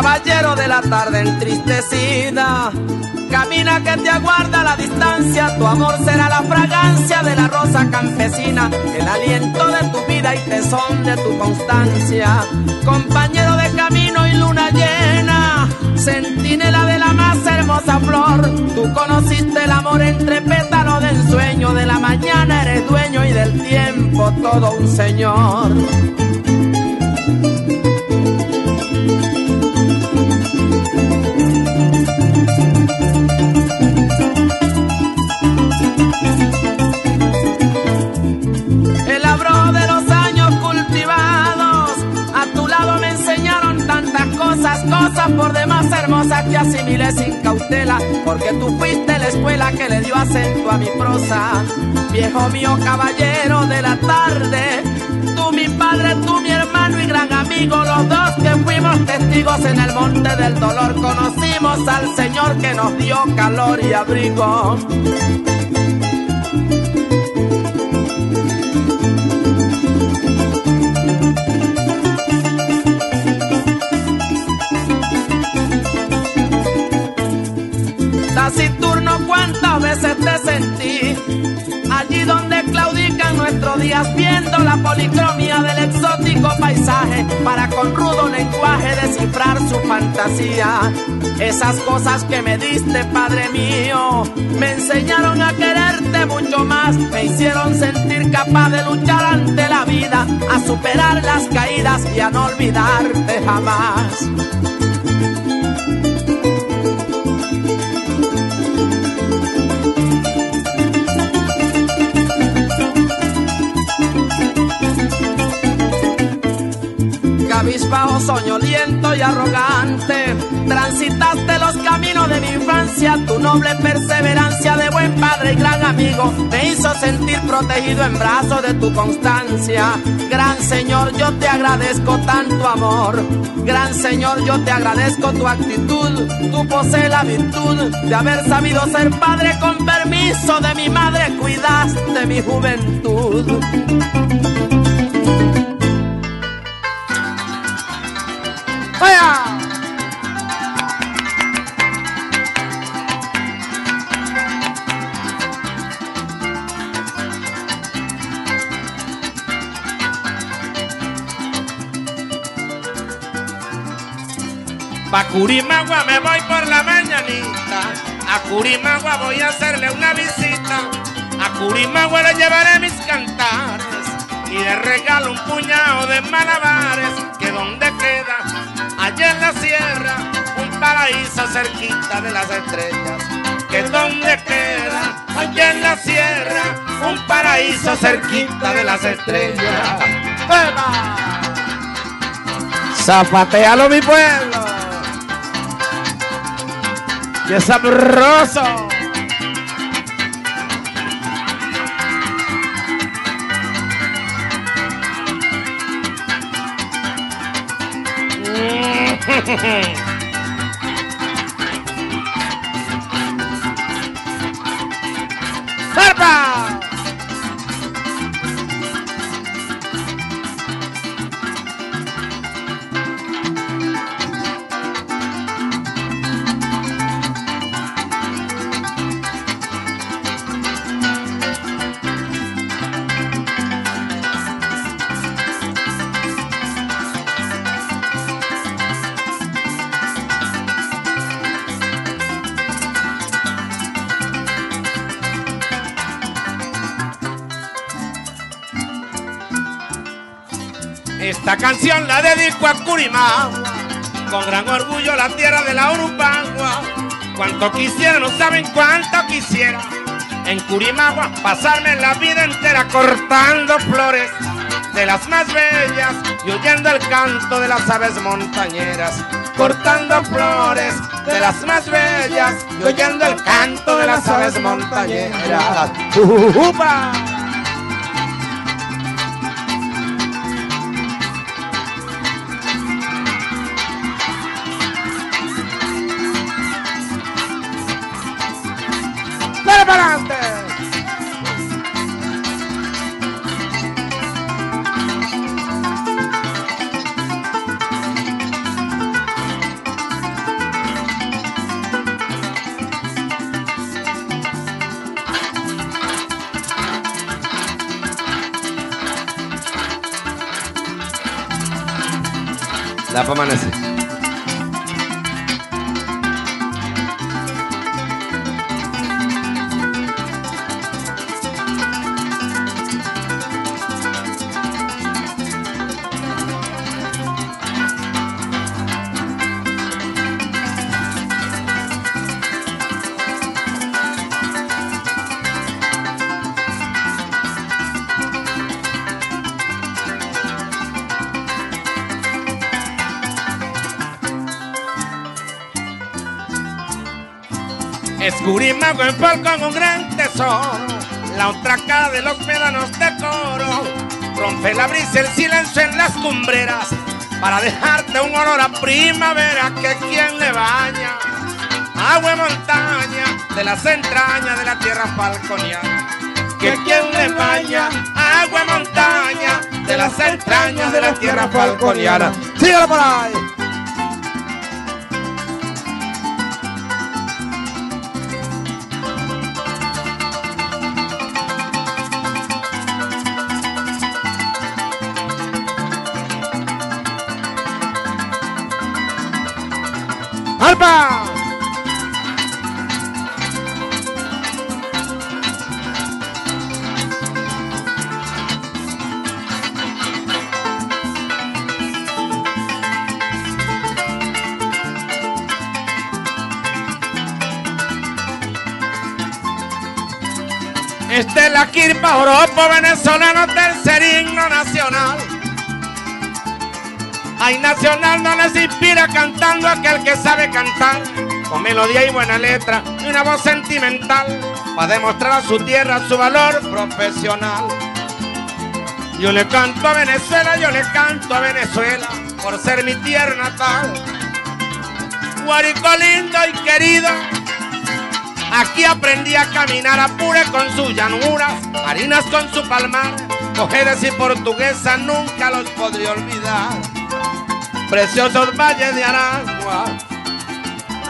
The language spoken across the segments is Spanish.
caballero de la tarde entristecida. Camina que te aguarda la distancia, tu amor será la fragancia de la rosa campesina, el aliento de tu vida y tesón de tu constancia. Compañero de camino y luna llena, centinela de la más hermosa flor, tú conociste el amor entre pétalos del sueño de la mañana, eres dueño y del tiempo todo un señor. Por demás hermosas que asimilé sin cautela, porque tú fuiste la escuela que le dio acento a mi prosa. Viejo mío caballero de la tarde, tú mi padre, tú mi hermano y gran amigo, los dos que fuimos testigos en el monte del dolor, conocimos al Señor que nos dio calor y abrigo. Te sentí. Allí donde claudican nuestros días viendo la policromía del exótico paisaje para con rudo lenguaje descifrar su fantasía. Esas cosas que me diste, Padre mío, me enseñaron a quererte mucho más, me hicieron sentir capaz de luchar ante la vida, a superar las caídas y a no olvidarte jamás. Soñoliento y arrogante. Transitaste los caminos de mi infancia, tu noble perseverancia de buen padre y gran amigo me hizo sentir protegido en brazos de tu constancia. Gran Señor, yo te agradezco tanto amor. Gran Señor, yo te agradezco tu actitud. Tú posees la virtud de haber sabido ser padre con permiso de mi madre, cuidaste mi juventud. Curimagua me voy por la mañanita. A Curimagua voy a hacerle una visita. A Curimagua le llevaré mis cantares. Y le regalo un puñado de malabares. Que donde queda, allá en la sierra, un paraíso cerquita de las estrellas. Que donde queda, allá en la sierra, un paraíso cerquita de las estrellas. ¡Eva! Zapatealo mi pueblo. ¡Qué sabroso! Esta canción la dedico a Curimagua, con gran orgullo la tierra de la Urupangua. Cuanto quisiera, no saben cuánto quisiera. En Curimagua pasarme la vida entera cortando flores de las más bellas y oyendo el canto de las aves montañeras. Cortando flores de las más bellas y oyendo el canto de las aves montañeras. ¡Upa! La para Escurimago en con un gran tesoro, la otra cara de los médanos de coro. Rompe la brisa el silencio en las cumbreras para dejarte un olor a primavera que quien le baña. Agua y montaña de las entrañas de la tierra falconiana. Que quien le baña, agua y montaña de las entrañas de la tierra falconiana. Síguelo por ahí. ¡Alpa! Este es la Kirpa Oropo venezolano tercer himno nacional. Ay, nacional no les inspira cantando aquel que sabe cantar, con melodía y buena letra y una voz sentimental, para demostrar a su tierra su valor profesional. Yo le canto a Venezuela, yo le canto a Venezuela, por ser mi tierra natal. Guarico lindo y querido, aquí aprendí a caminar apure con sus llanuras, marinas con su palmar, mujeres y portuguesas nunca los podría olvidar preciosos valles de Aragua,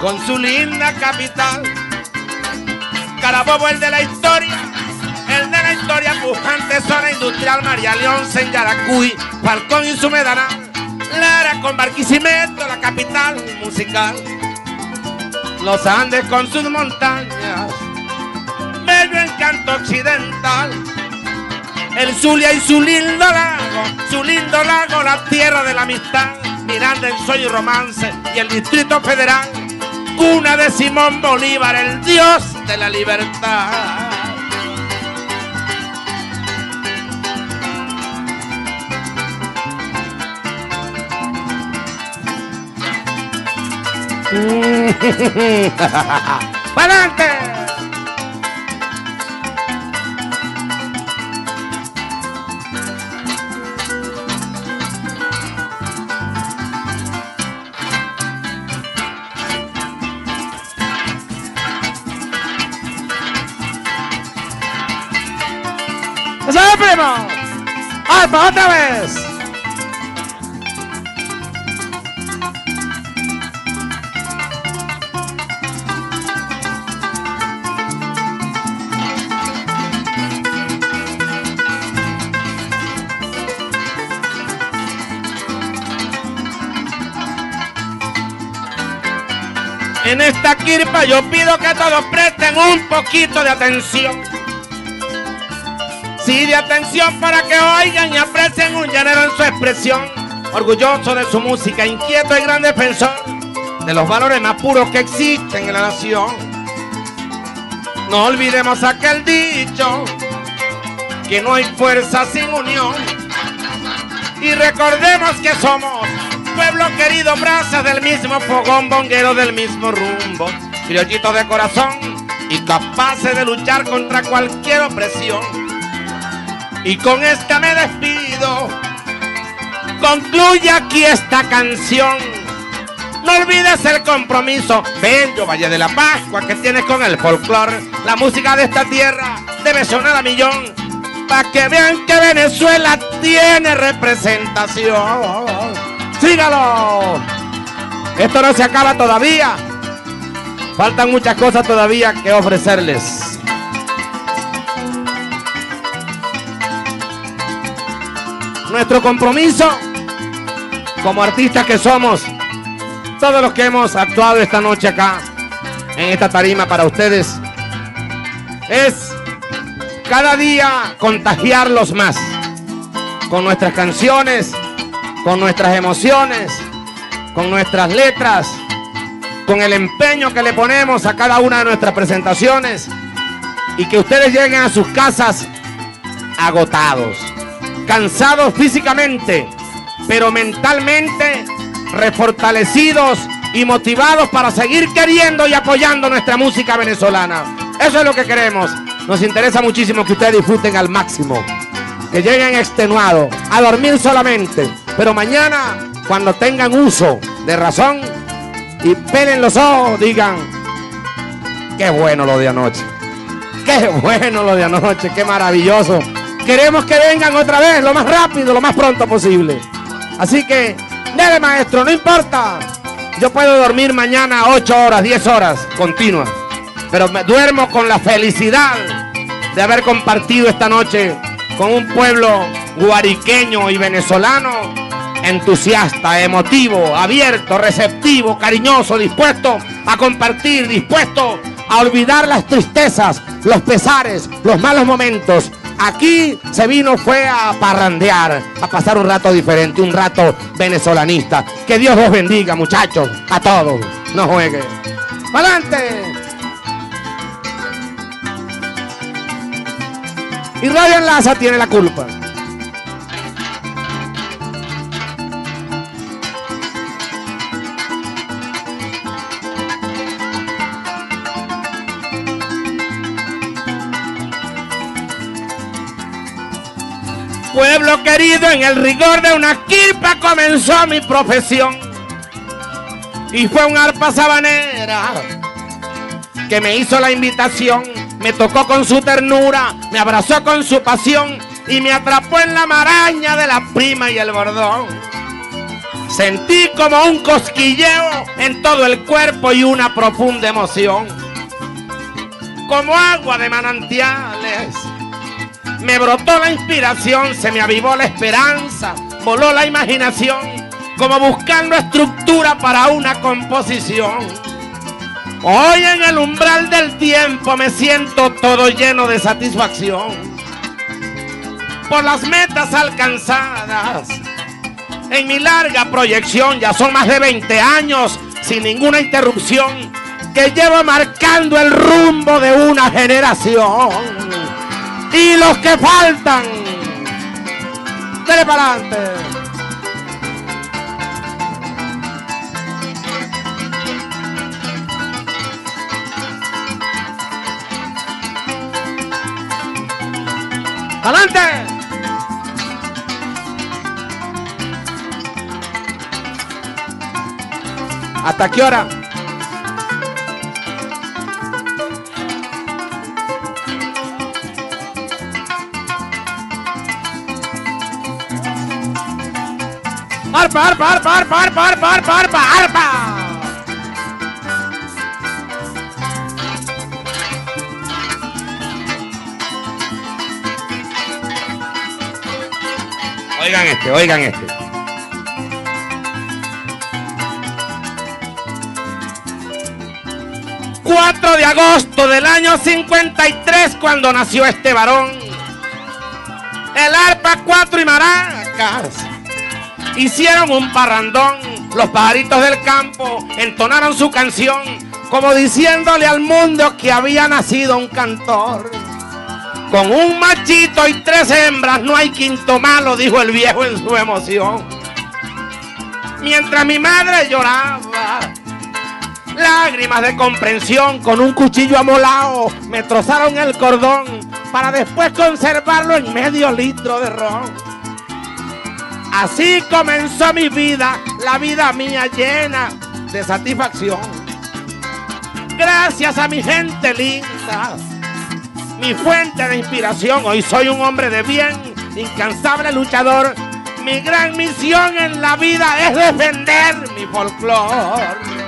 con su linda capital. Carabobo, el de la historia, el de la historia pujante, zona industrial, María León, en Yaracuy, Falcón y su Medanal, Lara con Barquisimeto, la capital musical. Los Andes con sus montañas, bello encanto occidental. El Zulia y su lindo lago, su lindo lago, la tierra de la amistad. Miranda, el Soy Romance y el Distrito Federal, cuna de Simón Bolívar, el dios de la libertad. ¡Para ¡Alfa, otra vez! En esta kirpa yo pido que todos presten un poquito de atención de atención para que oigan y aprecien un llanero en su expresión. Orgulloso de su música, inquieto y gran defensor de los valores más puros que existen en la nación. No olvidemos aquel dicho, que no hay fuerza sin unión. Y recordemos que somos pueblo querido, brasas del mismo fogón, bonguero del mismo rumbo, criollitos de corazón y capaces de luchar contra cualquier opresión. Y con esta me despido. Concluye aquí esta canción. No olvides el compromiso, bello Valle de la Pascua, que tienes con el folclore. La música de esta tierra debe sonar a millón. Para que vean que Venezuela tiene representación. Sígalo. Esto no se acaba todavía. Faltan muchas cosas todavía que ofrecerles. Nuestro compromiso como artistas que somos, todos los que hemos actuado esta noche acá, en esta tarima para ustedes, es cada día contagiarlos más con nuestras canciones, con nuestras emociones, con nuestras letras, con el empeño que le ponemos a cada una de nuestras presentaciones y que ustedes lleguen a sus casas agotados, cansados físicamente, pero mentalmente refortalecidos y motivados para seguir queriendo y apoyando nuestra música venezolana. Eso es lo que queremos. Nos interesa muchísimo que ustedes disfruten al máximo, que lleguen extenuados, a dormir solamente, pero mañana, cuando tengan uso de razón y pelen los ojos, digan, qué bueno lo de anoche. Qué bueno lo de anoche, qué maravilloso. Queremos que vengan otra vez lo más rápido, lo más pronto posible. Así que, dele maestro, no importa. Yo puedo dormir mañana 8 horas, 10 horas continuas. Pero me duermo con la felicidad de haber compartido esta noche con un pueblo guariqueño y venezolano entusiasta, emotivo, abierto, receptivo, cariñoso, dispuesto a compartir, dispuesto a olvidar las tristezas, los pesares, los malos momentos. Aquí se vino fue a parrandear, a pasar un rato diferente, un rato venezolanista. Que Dios los bendiga, muchachos, a todos. No jueguen. ¡Adelante! Y Radio Enlaza tiene la culpa. Querido, en el rigor de una quilpa comenzó mi profesión. Y fue un arpa sabanera que me hizo la invitación. Me tocó con su ternura, me abrazó con su pasión y me atrapó en la maraña de la prima y el bordón. Sentí como un cosquilleo en todo el cuerpo y una profunda emoción. Como agua de manantiales me brotó la inspiración, se me avivó la esperanza, voló la imaginación, como buscando estructura para una composición. Hoy en el umbral del tiempo me siento todo lleno de satisfacción por las metas alcanzadas. En mi larga proyección ya son más de 20 años sin ninguna interrupción que llevo marcando el rumbo de una generación y los que faltan. Dele para adelante. ¡Adelante! ¿Hasta qué hora? Arpa, arpa, arpa, arpa, arpa, arpa, arpa, arpa, arpa. Oigan este, oigan este. ...4 de agosto del año 53... ...cuando nació este varón... ...el arpa, cuatro y maracas hicieron un parrandón. Los pajaritos del campo entonaron su canción como diciéndole al mundo que había nacido un cantor. Con un machito y tres hembras no hay quinto malo, dijo el viejo en su emoción. Mientras mi madre lloraba, lágrimas de comprensión con un cuchillo amolado me trozaron el cordón para después conservarlo en medio litro de ron. Así comenzó mi vida, la vida mía llena de satisfacción. Gracias a mi gente linda, mi fuente de inspiración. Hoy soy un hombre de bien, incansable luchador. Mi gran misión en la vida es defender mi folclore.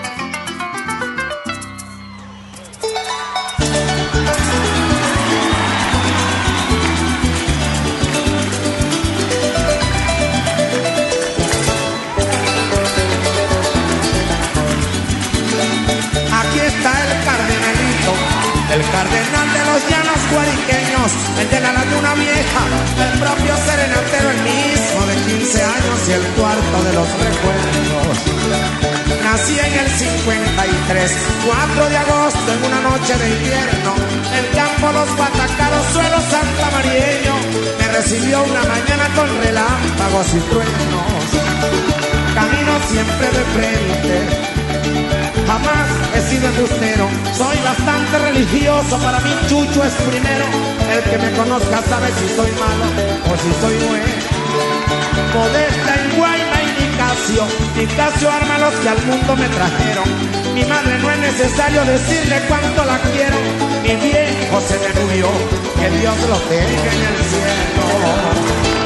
El cardenal de los llanos guariqueños, el de la laguna vieja, el propio serenatero, el mismo de 15 años y el cuarto de los recuerdos. Nací en el 53, 4 de agosto, en una noche de invierno, el campo Los Batacaros, suelo santamarieño, me recibió una mañana con relámpagos y truenos. Camino siempre de frente Jamás he sido embustero, soy bastante religioso, para mí Chucho es primero. El que me conozca sabe si soy malo o si soy bueno. Modesta en Guayma y Nicasio, Nicasio arma los que al mundo me trajeron. Mi madre no es necesario decirle cuánto la quiero, mi viejo se me murió, que Dios lo tenga en el cielo.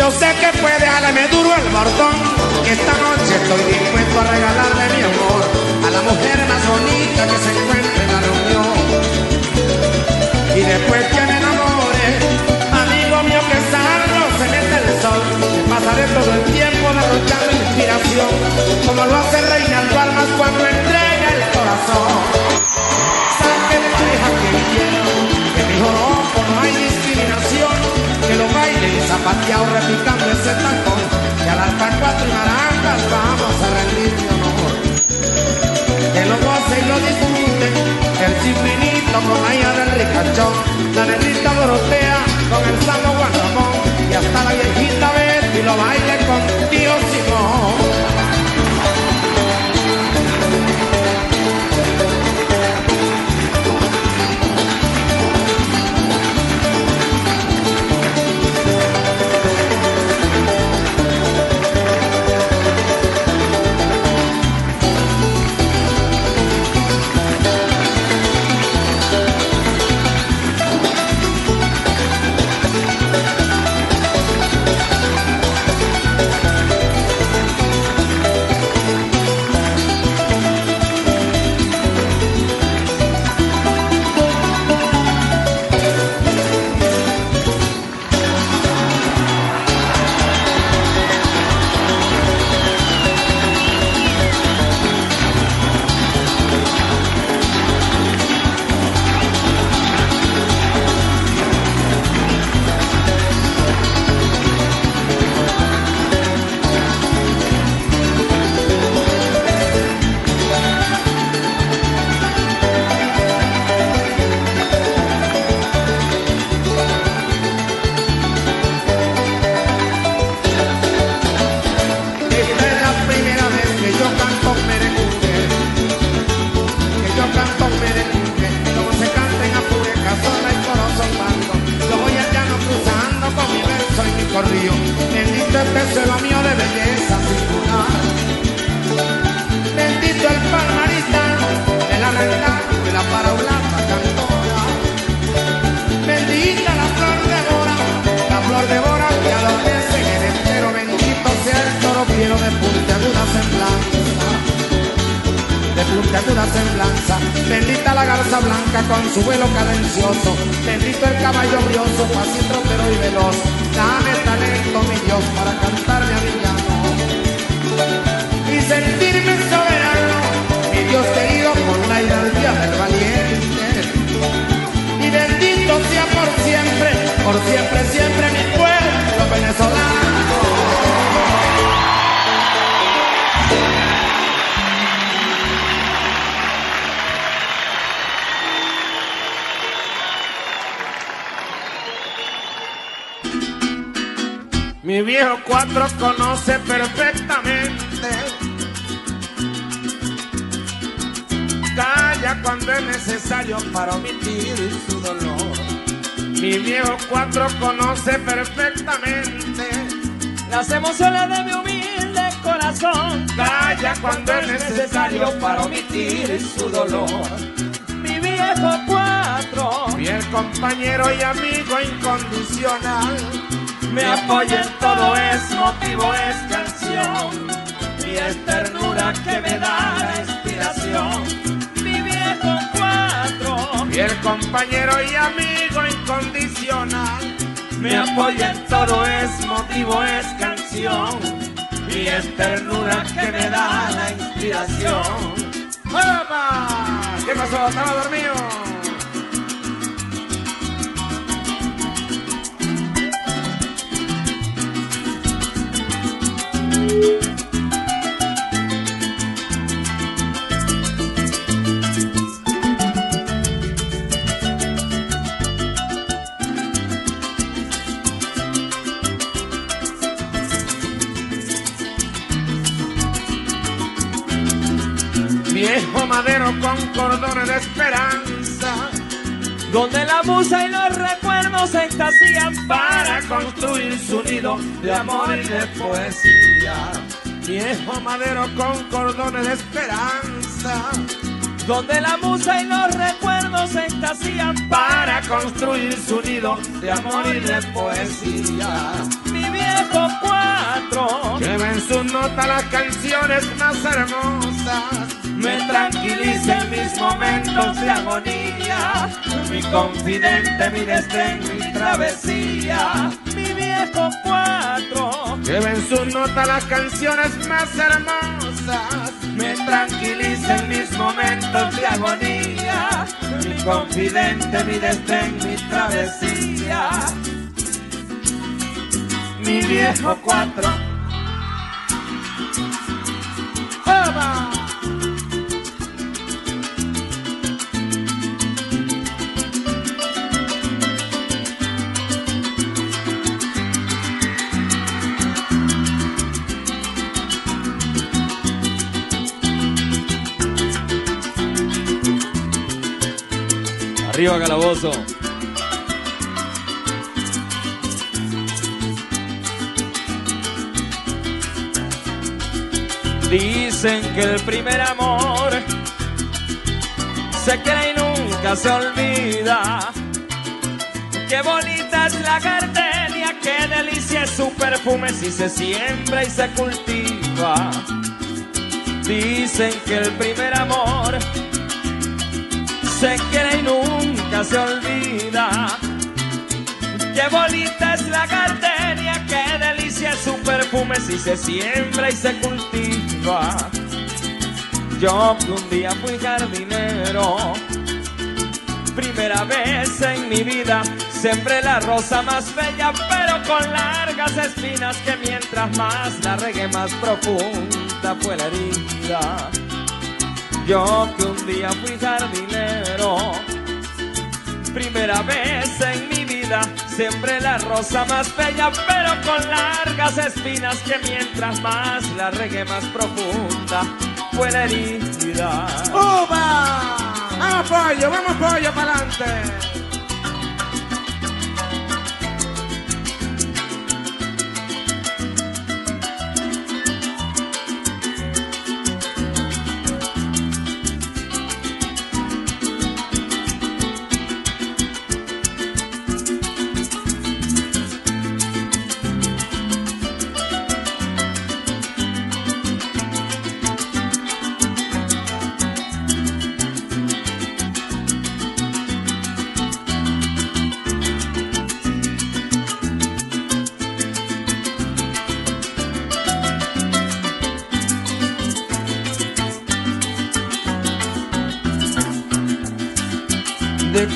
yo sé que puede jalarme duro el bordón. Que esta noche estoy dispuesto a regalarle mi amor a la mujer más bonita que se encuentre en la reunión. Y después que me enamore, amigo mío, que salgo se mete el sol. Pasaré todo el tiempo derrochando inspiración, como lo hace Reinaldo Almas cuando entrega el corazón. zapateado repicando ese tacón, y a las cuatro naranjas vamos a rendir mi honor. Que lo goce y lo disfrute, el chiflinito con la del ricachón, la negrita dorotea con el santo guardamón, y hasta la viejita Betty lo baile con tío Simón. de dura semblanza. Bendita la garza blanca con su vuelo cadencioso. Bendito el caballo brioso, fácil, trotero y veloz. Dame talento, mi Dios, para cantarme a mi llano. Y sentirme soberano, mi Dios querido, con la hidalguía del valiente. Y bendito sea por siempre, por siempre, siempre mi pueblo venezolano. Mi viejo cuatro conoce perfectamente. Calla cuando es necesario para omitir su dolor. Mi viejo cuatro conoce perfectamente las emociones de mi humilde corazón. Calla cuando es necesario para omitir su dolor. Mi viejo cuatro, fiel compañero y amigo incondicional me apoya en todo, es motivo, es canción. Y es ternura que me da la inspiración. Mi viejo cuatro. Y el compañero y amigo incondicional. Me apoya en todo, es motivo, es canción. Y es ternura que me da la inspiración. ¡Opa! ¿Qué pasó? ¿Estaba dormido? Con cordones de esperanza donde la musa y los recuerdos se extasían para construir su nido de amor y de poesía. Viejo madero con cordones de esperanza, donde la musa y los recuerdos se extasían para construir su nido de amor y de poesía. Mi viejo cuatro, lleva en su nota las canciones más hermosas me tranquiliza en mis momentos de agonía. Mi confidente, mi desdén, mi travesía. Mi viejo cuatro. Lleva en su nota las canciones más hermosas. Me tranquiliza en mis momentos de agonía. Mi confidente, mi desdén, mi travesía. Mi viejo cuatro. Arriba Calabozo. Dicen que el primer amor se crea y nunca se olvida. Qué bonita es la gardenia, qué delicia es su perfume si se siembra y se cultiva. Dicen que el primer amor se quiere y nunca se olvida. Qué bonita es la gardenia, qué delicia es su perfume si se siembra y se cultiva. Yo que un día fui jardinero, primera vez en mi vida, sembré la rosa más bella, pero con largas espinas que mientras más la regué más profunda fue la herida. Yo que un día fui jardinero, primera vez en mi vida, sembré la rosa más bella, pero con largas espinas que mientras más la regué más profunda fue la herida. ¡Uba! ¡Vamos pollo, vamos pollo para adelante!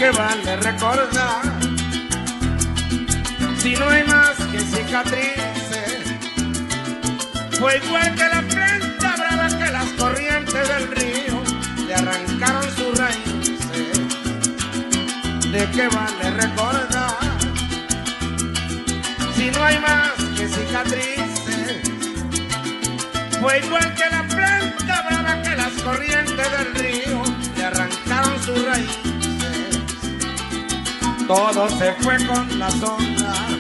¿De qué vale recordar? Si no hay más que cicatrices, fue igual que la planta brava que las corrientes del río le arrancaron sus raíces. ¿De qué vale recordar? Si no hay más que cicatrices. Fue igual que la planta brava que las corrientes del río le arrancaron sus raíces. Todo se fue con las ondas.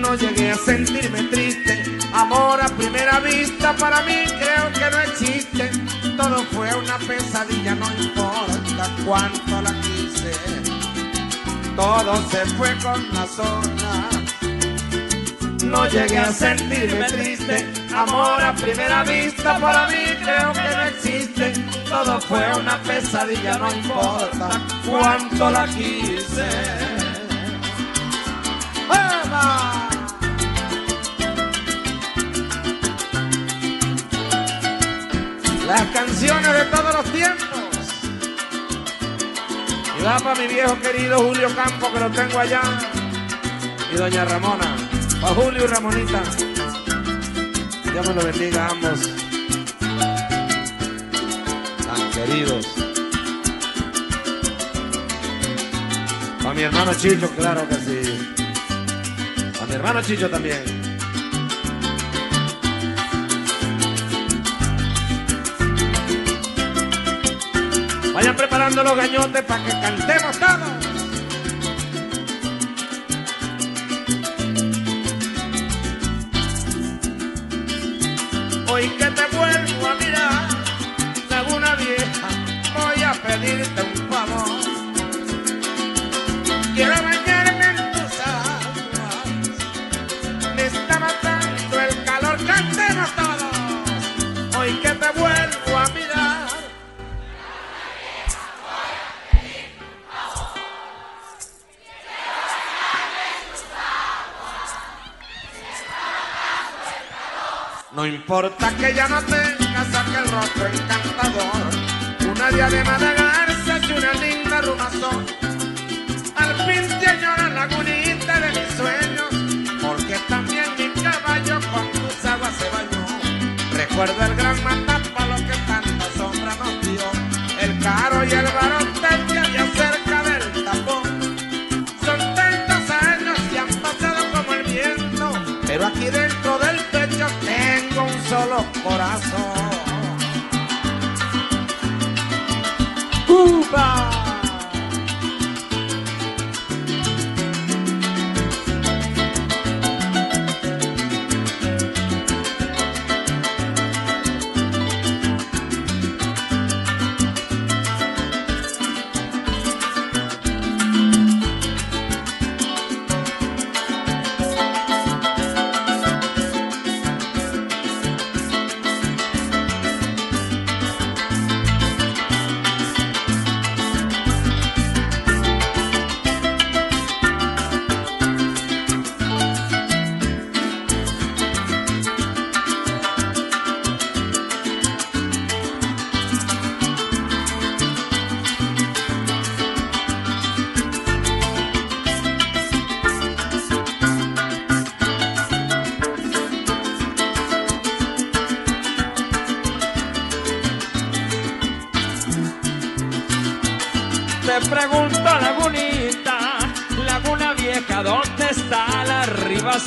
No llegué a sentirme triste. Amor a primera vista para mí creo que no existe. Todo fue una pesadilla, no importa cuánto la quise todo se fue con las olas. No llegué a sentirme triste, amor a primera vista para mí creo que no existe. Todo fue una pesadilla, no importa cuánto la quise. ¡Eva! Las canciones de todos los tiempos. Y va para mi viejo querido Julio Campo, que lo tengo allá. Y doña Ramona. Para Julio y Ramonita. Dios me lo bendiga a ambos. Queridos. Para mi hermano Chicho, claro que sí. Para mi hermano Chicho también. Vayan preparando los gañotes para que cantemos todos. Un favor. Quiero bañarme en tus aguas, me está matando el calor, cantemos todos. Hoy que te vuelvo a mirar. No importa que ya no tengas aquel rostro encantador, una diadema de una linda rumazón. Al fin añora la lagunita de mis sueños, porque también mi caballo con tus aguas se bañó. Recuerdo el gran matapalo que tanta sombra nos dio, el caro y el barotel que había cerca del tapón. Son tantos años que han pasado como el viento, pero aquí dentro del pecho tengo un solo corazón.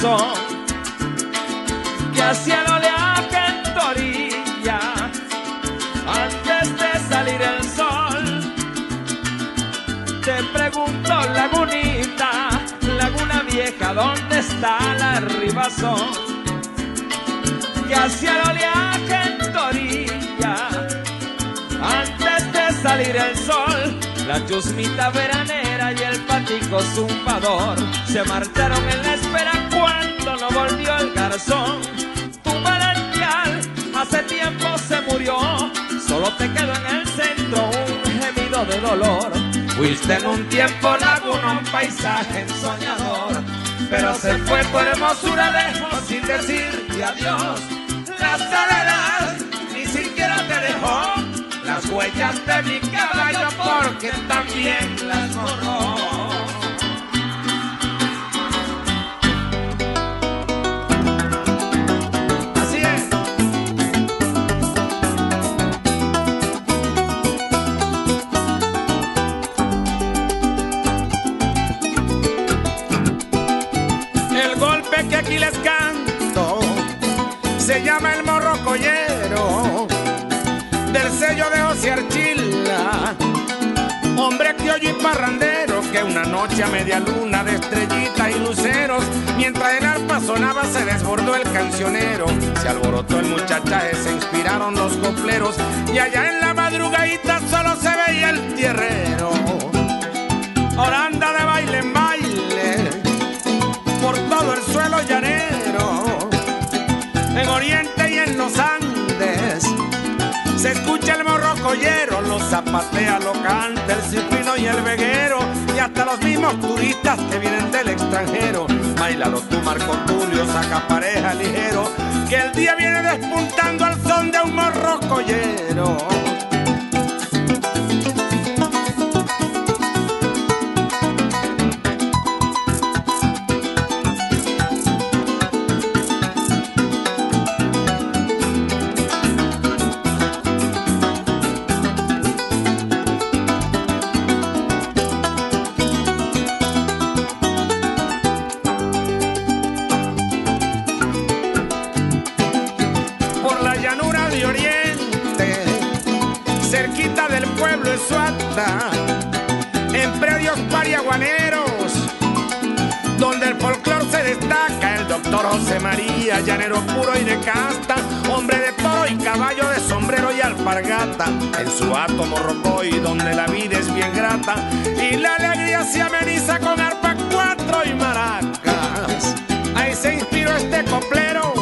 Ribazón? Que hacía el oleaje en orilla, antes de salir el sol. Te pregunto, lagunita, laguna vieja, ¿dónde está la ribazón? Que hacía el oleaje en orilla, antes de salir el sol. La chusmita veranera y el patico zumbador se marcharon en la espera cuando no volvió el garzón. Tu manantial hace tiempo se murió, solo te quedó en el centro un gemido de dolor. Fuiste en un tiempo laguna, un paisaje ensoñador, pero se fue tu hermosura lejos sin decirte adiós. La soledad las huellas de mi caballo porque también las borró. Así es. este que aquí les canto se llama el morro collero del Archila. Hombre criollo y parrandero que una noche a media luna de estrellita y luceros, mientras el arpa sonaba se desbordó el cancionero, se alborotó el muchachaje, se inspiraron los copleros y allá en la madrugadita solo se veía el tierrero. Ahora anda de baile en baile por todo el suelo llanero, en Oriente morro collero, lo zapatea, lo canta el cifrino y el veguero, y hasta los mismos turistas que vienen del extranjero. Bailalo tú, Marco Tulio, saca pareja ligero, que el día viene despuntando al son de un morro llanero puro y de casta, hombre de toro y caballo de sombrero y alpargata, en su ato morrocoy, donde la vida es bien grata, y la alegría se ameniza con arpa cuatro y maracas. Ahí se inspiró este coplero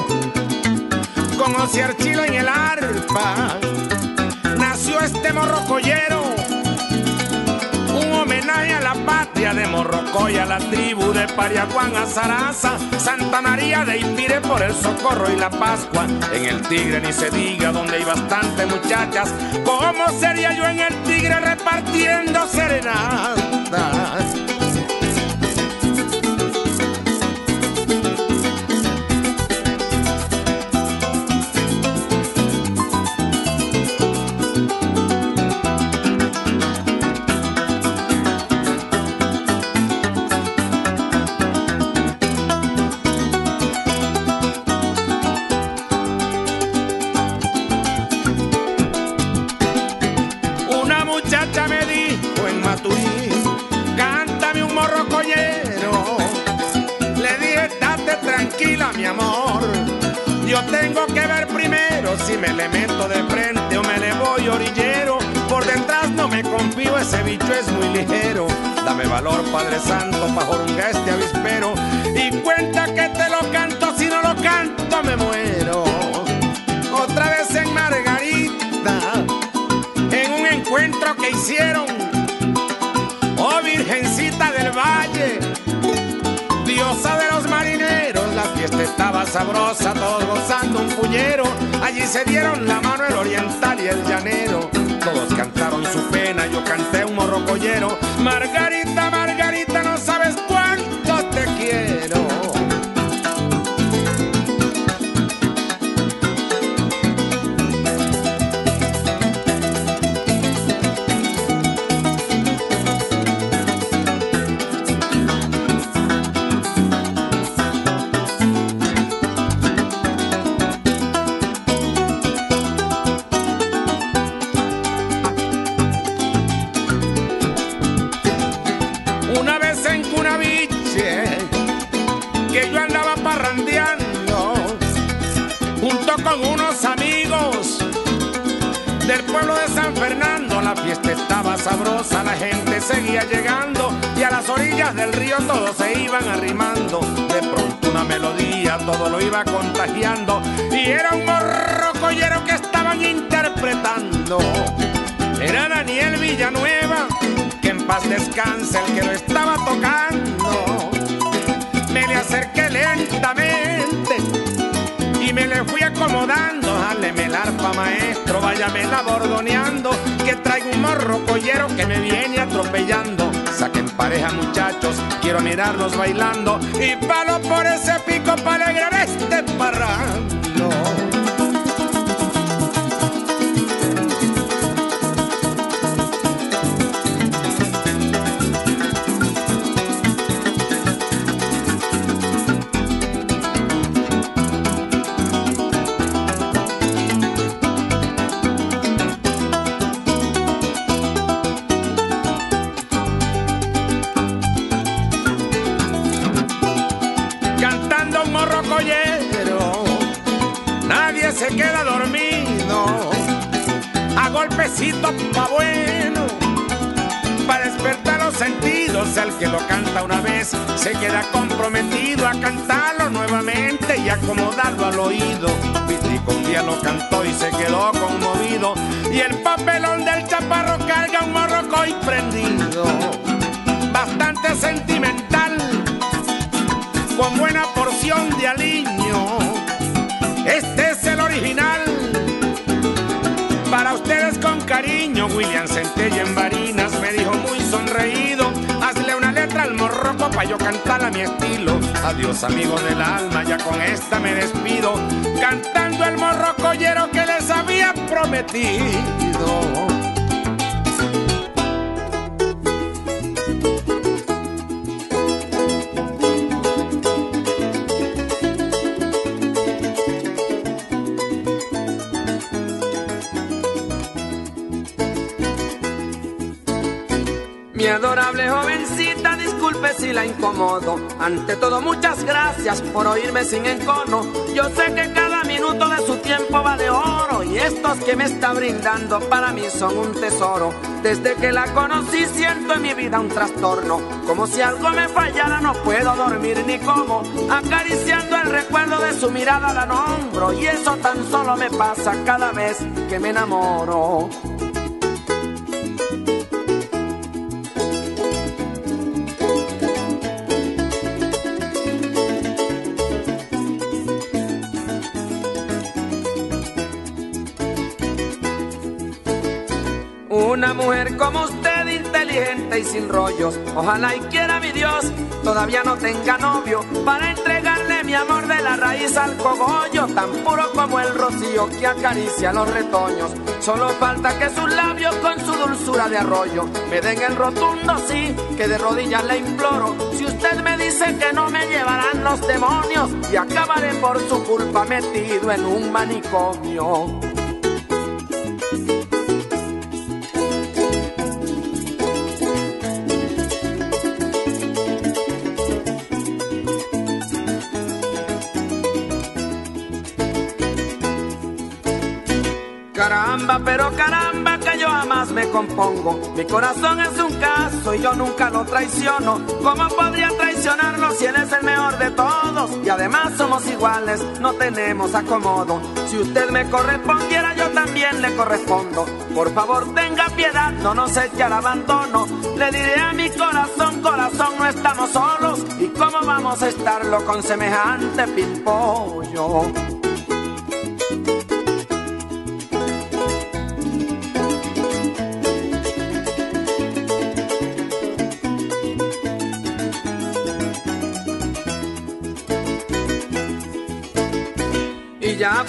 con José Archila en el arpa. Nació este morrocoyero, de Morrocoy, a la tribu de Pariaguán, a Zaraza, Santa María de Ipire por el socorro y la Pascua. En el Tigre ni se diga donde hay bastantes muchachas. ¿Cómo sería yo en el Tigre repartiendo serenatas? Y era un morrocollero que estaban interpretando. Era Daniel Villanueva, que en paz descanse el que lo estaba tocando. Me le acerqué lentamente y me le fui acomodando. Jáleme el arpa, maestro, váyame la bordoneando. Que traigo un morro collero que me viene atropellando. Pareja, muchachos, quiero mirarlos bailando. Y palo por ese pico para alegrar este parrando. El que lo canta una vez se queda comprometido a cantarlo nuevamente y acomodarlo al oído. Pitrico un día lo cantó y se quedó conmovido, y el papelón del chaparro carga un morrocoy prendido, bastante sentimental con buena porción de aliño. Este es el original. Para ustedes con cariño, William Centella en Barinas me dijo muy yo cantar a mi estilo. Adiós amigos del alma, ya con esta me despido. Cantando el morrocollero que les había prometido. Incomodo. Ante todo, muchas gracias por oírme sin encono. Yo sé que cada minuto de su tiempo vale oro y estos que me está brindando para mí son un tesoro. Desde que la conocí siento en mi vida un trastorno. Como si algo me fallara, no puedo dormir ni como. Acariciando el recuerdo de su mirada la nombro y eso tan solo me pasa cada vez que me enamoro. Una mujer como usted, inteligente y sin rollos. Ojalá y quiera mi Dios, todavía no tenga novio para entregarle mi amor de la raíz al cogollo, tan puro como el rocío que acaricia los retoños. Solo falta que sus labios con su dulzura de arroyo me den el rotundo sí, que de rodillas le imploro. Si usted me dice que no me llevarán los demonios y acabaré por su culpa metido en un manicomio. Pero caramba que yo jamás me compongo. Mi corazón es un caso y yo nunca lo traiciono. ¿Cómo podría traicionarlo si él es el mejor de todos? Y además somos iguales, no tenemos acomodo. Si usted me correspondiera, yo también le correspondo. Por favor, tenga piedad, no nos eche al abandono. Le diré a mi corazón, corazón, no estamos solos. ¿Y cómo vamos a estarlo con semejante pimpollo?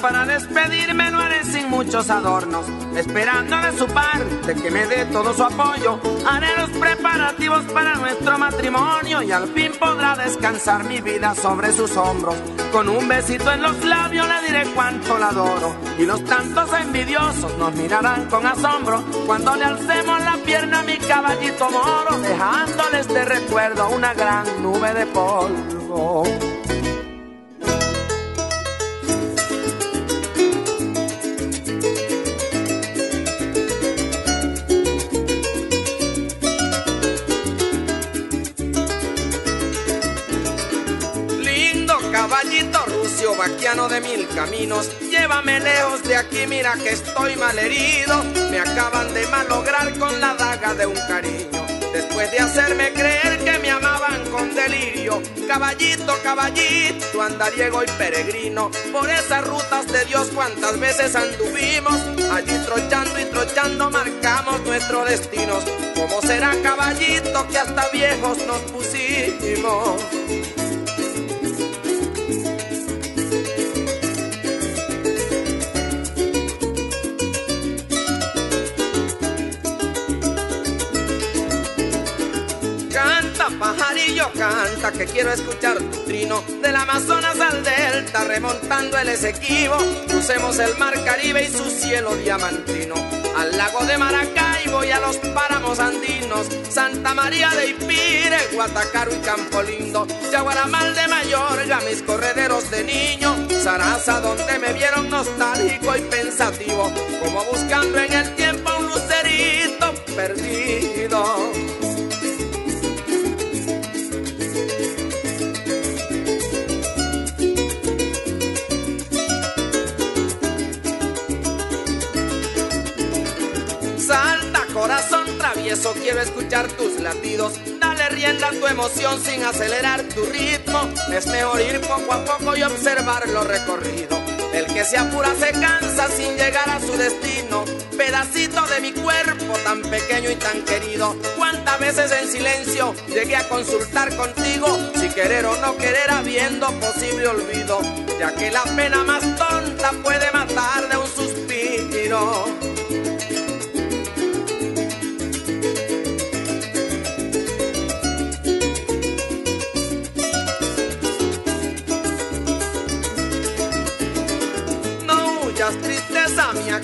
Para despedirme lo haré sin muchos adornos, esperando de su parte que me dé todo su apoyo. Haré los preparativos para nuestro matrimonio y al fin podrá descansar mi vida sobre sus hombros. Con un besito en los labios le diré cuánto la adoro y los tantos envidiosos nos mirarán con asombro cuando le alcemos la pierna a mi caballito moro, dejándoles de recuerdo una gran nube de polvo. Vaquiano de mil caminos, llévame lejos de aquí, mira que estoy mal herido. Me acaban de malograr con la daga de un cariño. Después de hacerme creer que me amaban con delirio, caballito, caballito, andariego y peregrino, por esas rutas de Dios cuántas veces anduvimos, allí trochando y trochando marcamos nuestros destinos. ¿Cómo será caballito que hasta viejos nos pusimos? Pajarillo, canta, que quiero escuchar tu trino. Del Amazonas al Delta, remontando el Esequibo. Crucemos el mar Caribe y su cielo diamantino. Al lago de Maracaibo y a los páramos andinos. Santa María de Ipire, Guatacaro y Campo Lindo. Yaguaramal de Mayorga, mis correderos de de niño, Sarasa donde me vieron nostálgico y pensativo, como buscando en el tiempo un lucerito perdido. Travieso, quiero escuchar tus latidos rienda tu emoción sin acelerar tu ritmo. Es mejor ir poco a poco y observar lo recorrido. El que se apura se cansa sin llegar a su destino. Pedacito de mi cuerpo tan pequeño y tan querido. Cuántas veces en silencio llegué a consultar contigo. Si querer o no querer habiendo posible olvido. Ya que la pena más tonta puede matar de un suspiro.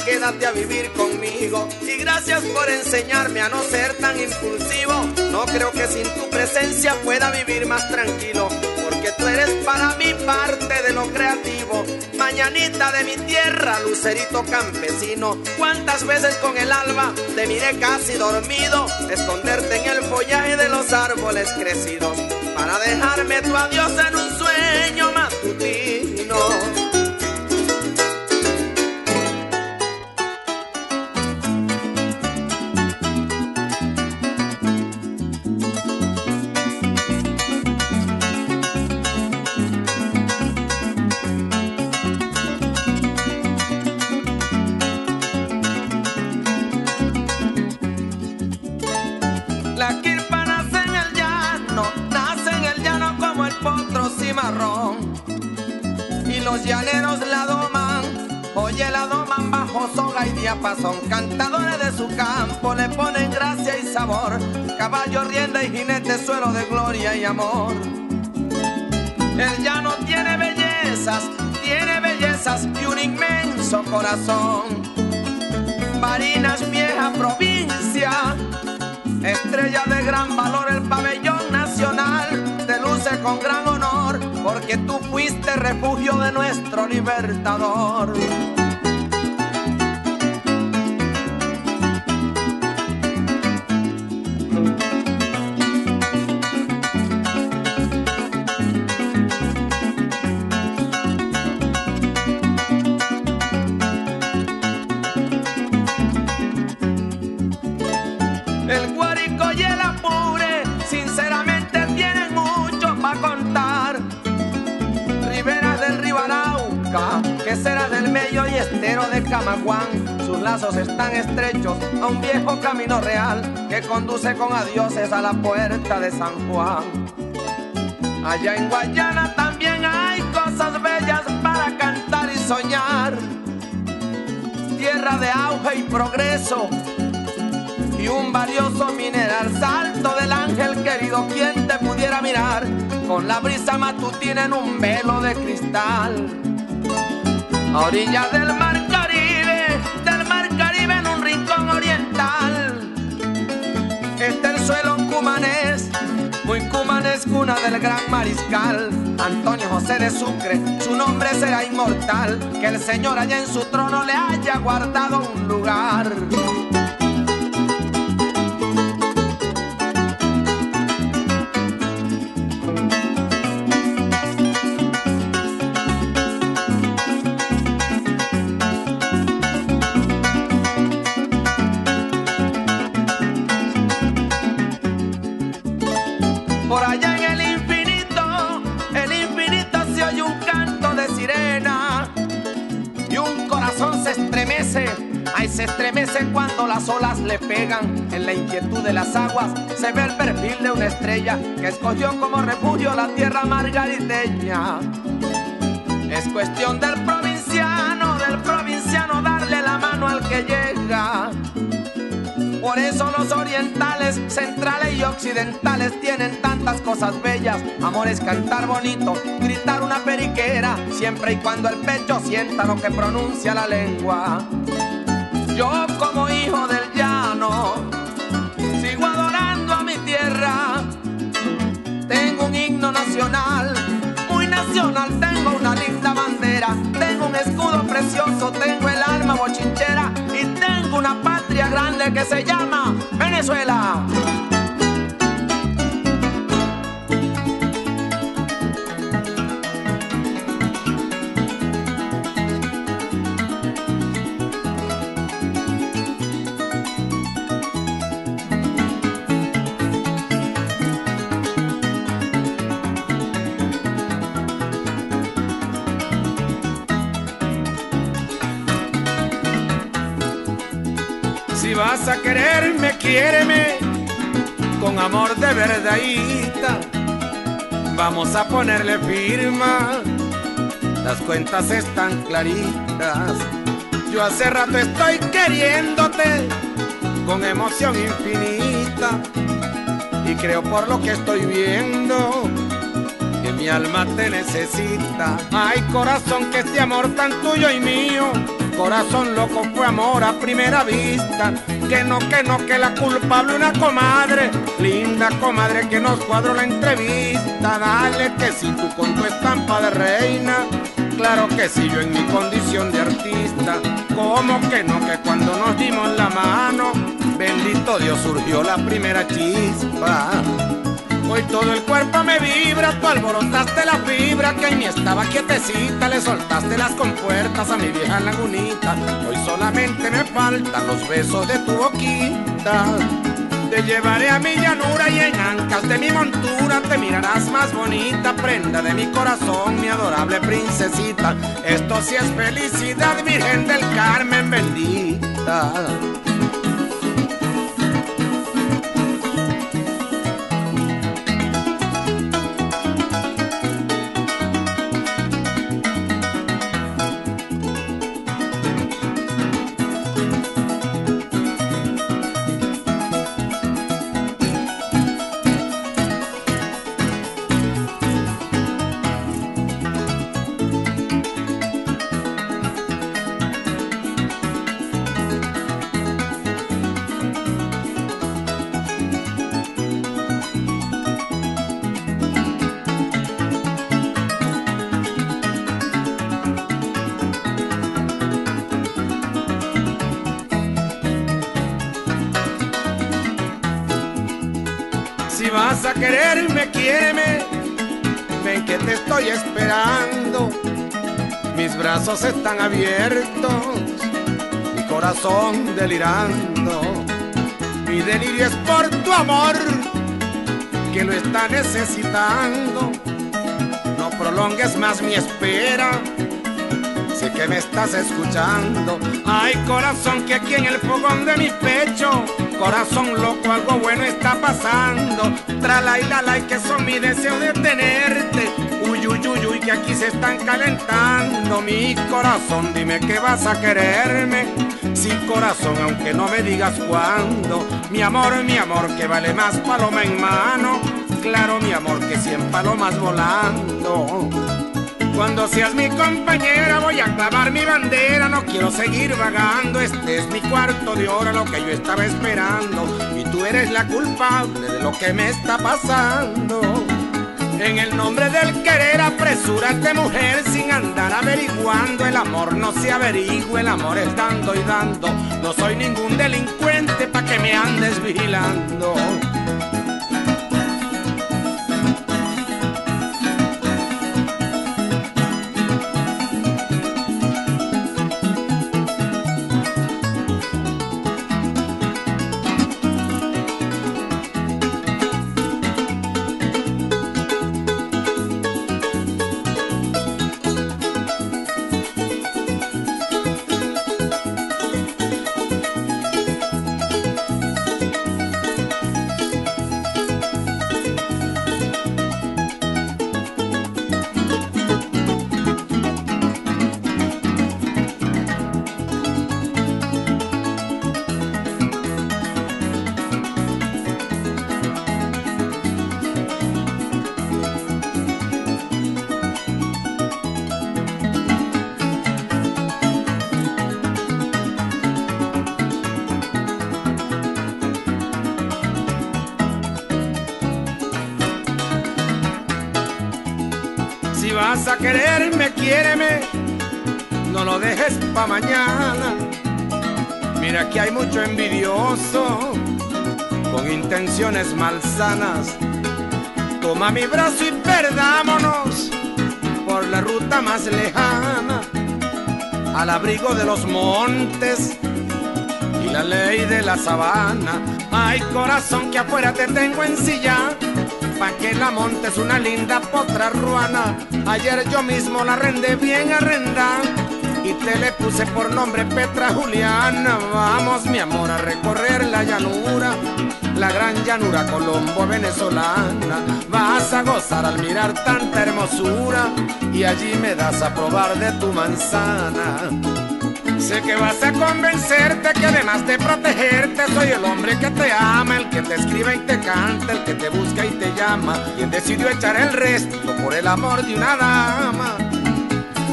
Quédate a vivir conmigo. Y gracias por enseñarme a no ser tan impulsivo. No creo que sin tu presencia pueda vivir más tranquilo. Porque tú eres para mí parte de lo creativo. Mañanita de mi tierra, lucerito campesino. Cuántas veces con el alba te miré casi dormido. Esconderte en el follaje de los árboles crecidos. Para dejarme tu adiós en un sueño matutino. Caballo, rienda y jinete, suelo de gloria y amor. Él ya no tiene bellezas, tiene bellezas y un inmenso corazón. Marinas, vieja provincia, estrella de gran valor, el pabellón nacional, te luce con gran honor, porque tú fuiste refugio de nuestro libertador. Sus lazos están estrechos a un viejo camino real que conduce con adioses a la puerta de San Juan. Allá en Guayana también hay cosas bellas para cantar y soñar. Tierra de auge y progreso y un valioso mineral. Salto del ángel querido, quien te pudiera mirar con la brisa matutina en un velo de cristal. A orillas del mar Este el suelo cumanés, muy cumanés, cuna del gran mariscal. Antonio José de Sucre, su nombre será inmortal, que el Señor allá en su trono le haya guardado un lugar. Las olas le pegan. En la inquietud de las aguas se ve el perfil de una estrella que escogió como refugio la tierra margariteña. Es cuestión del provinciano, del provinciano darle la mano al que llega. Por eso los orientales, centrales y occidentales tienen tantas cosas bellas. Amor es cantar bonito, gritar una periquera, siempre y cuando el pecho sienta lo que pronuncia la lengua. Yo como hijo del nacional, muy nacional. Tengo una linda bandera, tengo un escudo precioso, tengo el alma bochinchera y tengo una patria grande que se llama Venezuela. A quererme, quiéreme con amor de verdadita. Vamos a ponerle firma, las cuentas están claritas. Yo hace rato estoy queriéndote con emoción infinita y creo por lo que estoy viendo que mi alma te necesita. Ay corazón que este amor tan tuyo y mío corazón loco fue amor a primera vista. Que no, que no, que la culpable una comadre, linda comadre que nos cuadró la entrevista. Dale que si tú con tu estampa de reina, claro que si yo en mi condición de artista. Como que no, que cuando nos dimos la mano, bendito Dios surgió la primera chispa. Hoy todo el cuerpo me vibra, tú alborotaste la fibra que en mí estaba quietecita, le soltaste las compuertas a mi vieja lagunita. Hoy solamente me faltan los besos de tu boquita. Te llevaré a mi llanura y en ancas de mi montura te mirarás más bonita, prenda de mi corazón, mi adorable princesita. Esto sí es felicidad, Virgen del Carmen bendita. Te estoy esperando. Mis brazos están abiertos, mi corazón delirando. Mi delirio es por tu amor, que lo está necesitando. No prolongues más mi espera, sé que me estás escuchando. Ay, corazón, que aquí en el fogón de mi pecho Corazón loco, algo bueno está pasando. Trala y la la y que son mi deseo de tenerte. Uy, uy, que aquí se están calentando. Mi corazón, dime que vas a quererme. Sí, corazón, aunque no me digas cuándo. Mi amor, mi amor, que vale más paloma en mano. Claro, mi amor, que cien palomas volando. Cuando seas mi compañera voy a clavar mi bandera, no quiero seguir vagando, este es mi cuarto de hora, lo que yo estaba esperando, y tú eres la culpable de lo que me está pasando. En el nombre del querer apresúrate mujer sin andar averiguando, el amor no se averigua, el amor es dando y dando, no soy ningún delincuente pa' que me andes vigilando. Quererme, quiéreme no lo dejes pa' mañana. Mira que hay mucho envidioso con intenciones malsanas. Toma mi brazo y perdámonos por la ruta más lejana, al abrigo de los montes y la ley de la sabana. Ay, corazón, que afuera te tengo en silla, pa' que la montes una linda potra ruana. Ayer yo mismo la arrendé bien arrendada y te le puse por nombre Petra Juliana. Vamos, mi amor, a recorrer la llanura, la gran llanura colombo venezolana. Vas a gozar al mirar tanta hermosura y allí me das a probar de tu manzana. Sé que vas a convencerte que además de protegerte soy el hombre que te ama, el que te escribe y te canta, el que te busca y te llama, quien decidió echar el resto por el amor de una dama.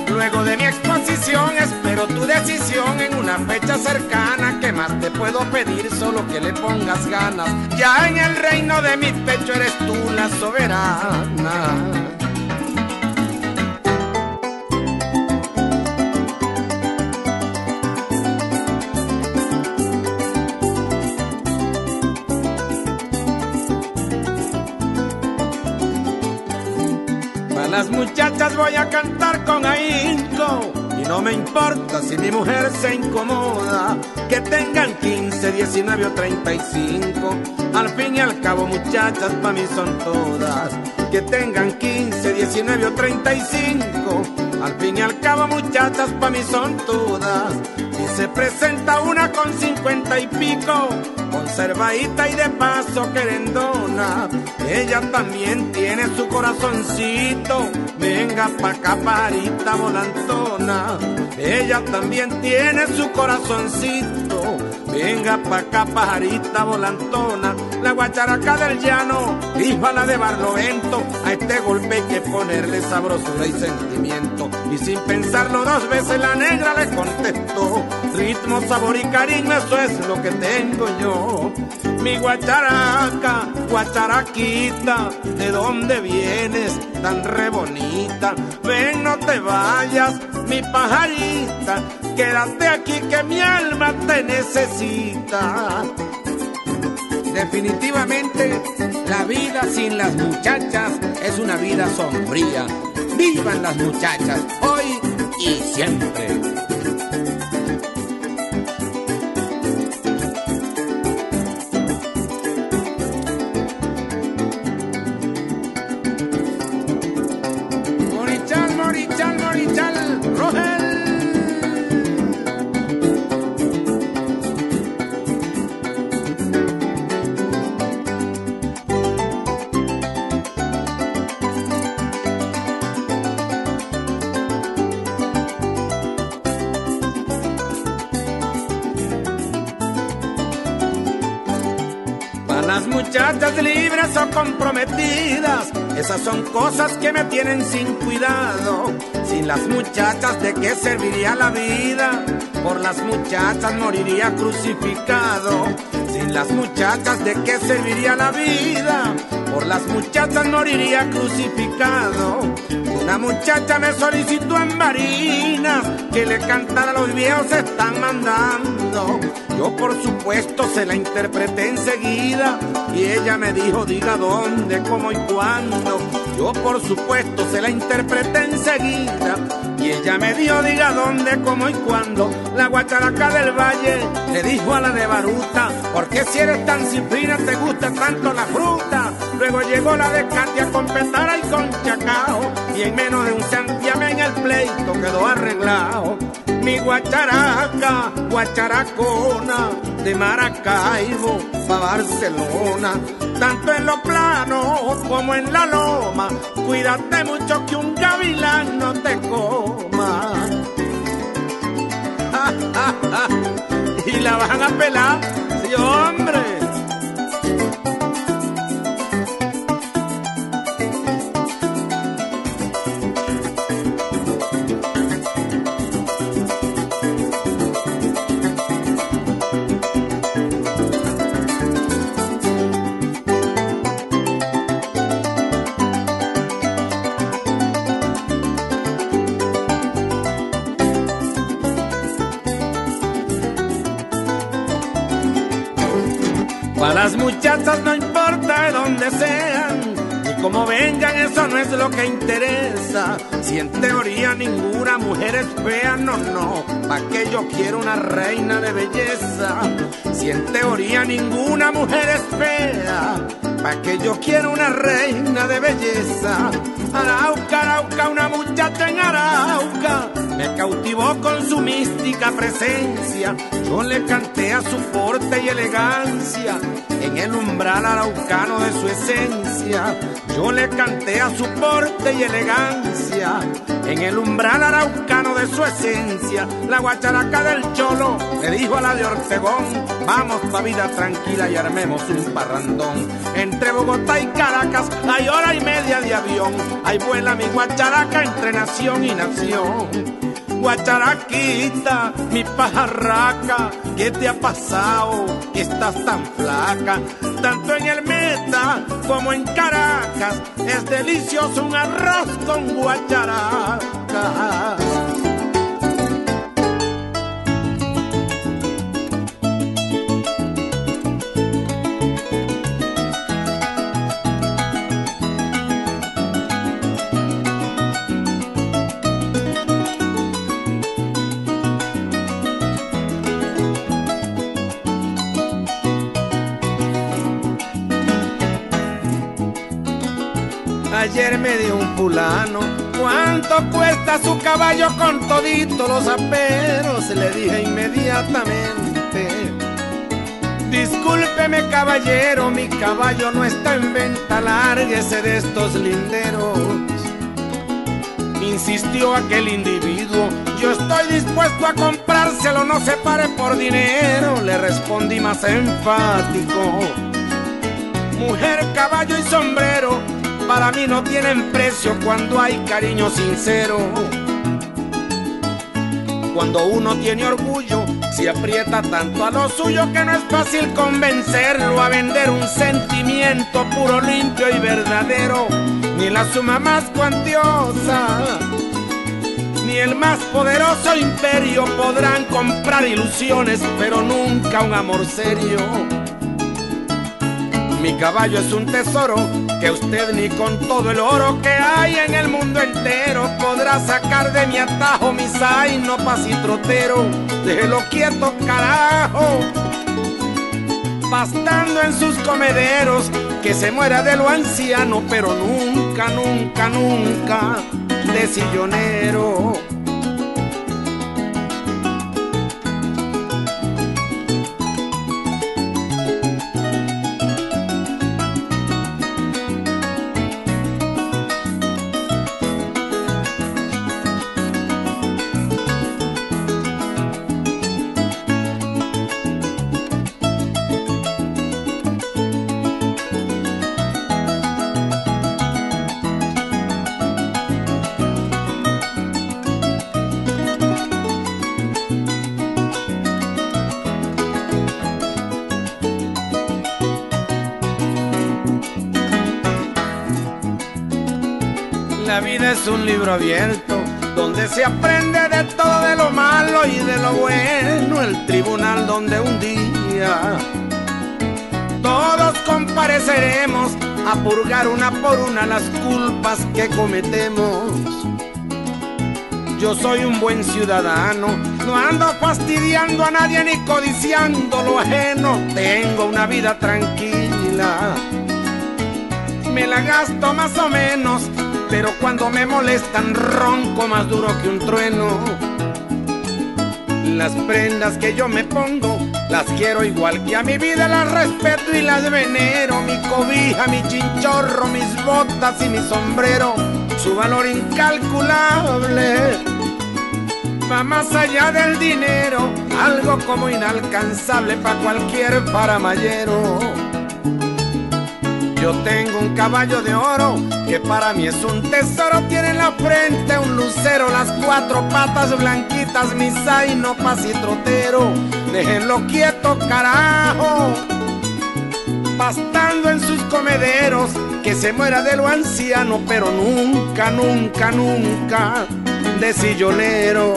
Luego de mi exposición espero tu decisión en una fecha cercana. ¿Qué más te puedo pedir? Solo que le pongas ganas. Ya en el reino de mi pecho eres tú la soberana. Muchachas voy a cantar con ahínco. Y no me importa si mi mujer se incomoda que tengan 15, 19 o 35 al fin y al cabo muchachas pa' mí son todas. Que tengan 15, 19 o 35 al fin y al cabo muchachas pa' mí son todas si se presenta una con 50 y pico conservadita y de paso querendona. Ella también tiene su corazoncito. Venga pa' acá, parita volantona. Ella también tiene su corazoncito. Venga pa' acá, pajarita volantona. La guacharaca del llano, la de Barlovento. A este golpe hay que ponerle sabrosura y sentimiento. Y sin pensarlo dos veces la negra le contestó. Ritmo, sabor y cariño, eso es lo que tengo yo. Mi guacharaca, guacharaquita, ¿de dónde vienes tan re bonita? Ven, no te vayas, mi pajarita, quédate aquí que mi alma te necesita. Definitivamente, la vida sin las muchachas es una vida sombría. ¡Vivan las muchachas! Hoy y siempre. Libres o comprometidas, esas son cosas que me tienen sin cuidado. Sin las muchachas, ¿de qué serviría la vida? Por las muchachas moriría crucificado. Sin las muchachas, ¿de qué serviría la vida? Por las muchachas moriría crucificado. Una muchacha me solicitó en Barinas que le cantara a los viejos están mandando. Yo por supuesto se la interpreté enseguida y ella me dijo diga dónde, cómo y cuándo. Yo por supuesto se la interpreté enseguida y ella me dijo diga dónde, cómo y cuándo. La guacharaca del valle le dijo a la de Baruta, ¿por qué si eres tan cifrina te gusta tanto la fruta? Luego llegó la de Katia con petara y con chacao y en menos de un santiamén el pleito quedó arreglado. Mi guacharaca, guacharacona, de Maracaibo pa' Barcelona, tanto en lo plano como en la loma, cuídate mucho que un gavilán no te coma. y la van a pelar, sí muchachas no importa de dónde sean, ni cómo vengan, eso no es lo que interesa. Si en teoría ninguna mujer es fea, no, no, ¿pa' que yo quiero una reina de belleza? Si en teoría ninguna mujer es fea, ¿pa' que yo quiero una reina de belleza? Arauca, Arauca, una muchacha en Arauca, me cautivó con su mística presencia. Yo le canté a su porte y elegancia, en el umbral araucano de su esencia. Yo le canté a su porte y elegancia, en el umbral araucano de su esencia. La guacharaca del cholo le dijo a la de Ortegón, vamos pa' vida tranquila y armemos un parrandón. Entre Bogotá y Caracas hay hora y media de avión, ahí vuela mi guacharaca entre nación y nación. Guacharaquita, mi pajarraca, ¿qué te ha pasado? Que estás tan flaca, tanto en el Meta como en Caracas, es delicioso un arroz con guacharaca. Ayer me dio un fulano, ¿cuánto cuesta su caballo con todito los aperos? Le dije inmediatamente. Discúlpeme caballero, mi caballo no está en venta, lárguese de estos linderos. Insistió aquel individuo, yo estoy dispuesto a comprárselo, no se pare por dinero, le respondí más enfático. Mujer, caballo y sombrero, para mí no tienen precio cuando hay cariño sincero. Cuando uno tiene orgullo, se aprieta tanto a lo suyo que no es fácil convencerlo a vender un sentimiento puro, limpio y verdadero. Ni la suma más cuantiosa, ni el más poderoso imperio podrán comprar ilusiones, pero nunca un amor serio. Mi caballo es un tesoro que usted ni con todo el oro que hay en el mundo entero podrá sacar de mi atajo mi zaino trotero. Déjelo quieto, carajo. Pastando en sus comederos, que se muera de lo anciano, pero nunca, nunca, nunca de sillonero. Es un libro abierto donde se aprende de todo de lo malo y de lo bueno. El tribunal donde un día todos compareceremos a purgar una por una las culpas que cometemos. Yo soy un buen ciudadano, no ando fastidiando a nadie ni codiciando lo ajeno. Tengo una vida tranquila, me la gasto más o menos pero cuando me molestan ronco más duro que un trueno. Las prendas que yo me pongo, las quiero igual que a mi vida, las respeto y las venero. Mi cobija, mi chinchorro, mis botas y mi sombrero, su valor incalculable. Va más allá del dinero, algo como inalcanzable para cualquier paramayero. Yo tengo un caballo de oro que para mí es un tesoro. Tiene en la frente un lucero, las cuatro patas blanquitas, mi zaino trotero. Déjenlo quieto, carajo. Pastando en sus comederos, que se muera de lo anciano, pero nunca, nunca, nunca de sillonero.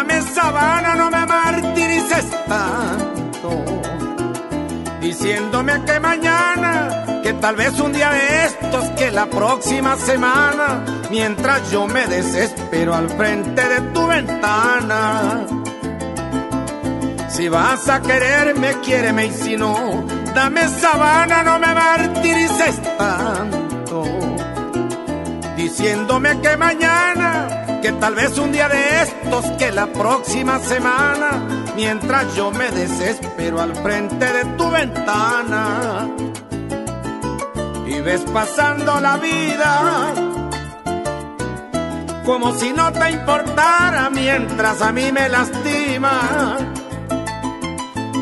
Dame sabana, no me martirices tanto. Diciéndome que mañana, que tal vez un día de estos, que la próxima semana, mientras yo me desespero al frente de tu ventana. Si vas a quererme, quiéreme y si no, dame sabana, no me martirices tanto. Diciéndome que mañana, que tal vez un día de estos, que la próxima semana, mientras yo me desespero al frente de tu ventana. Y ves pasando la vida como si no te importara mientras a mí me lastima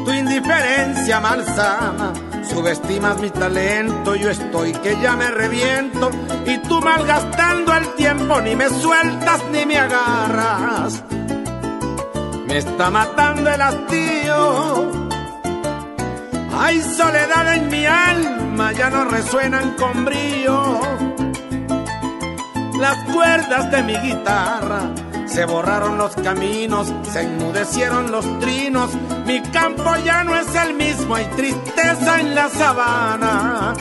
tu indiferencia malsana. Subestimas mi talento, yo estoy que ya me reviento y tú malgastando el tiempo ni me sueltas ni me agarras. Me está matando el hastío. Hay soledad en mi alma, ya no resuenan con brío. Las cuerdas de mi guitarra se borraron los caminos, se enmudecieron los trinos, mi campo ya no es el mismo, hay tristeza en la sabana.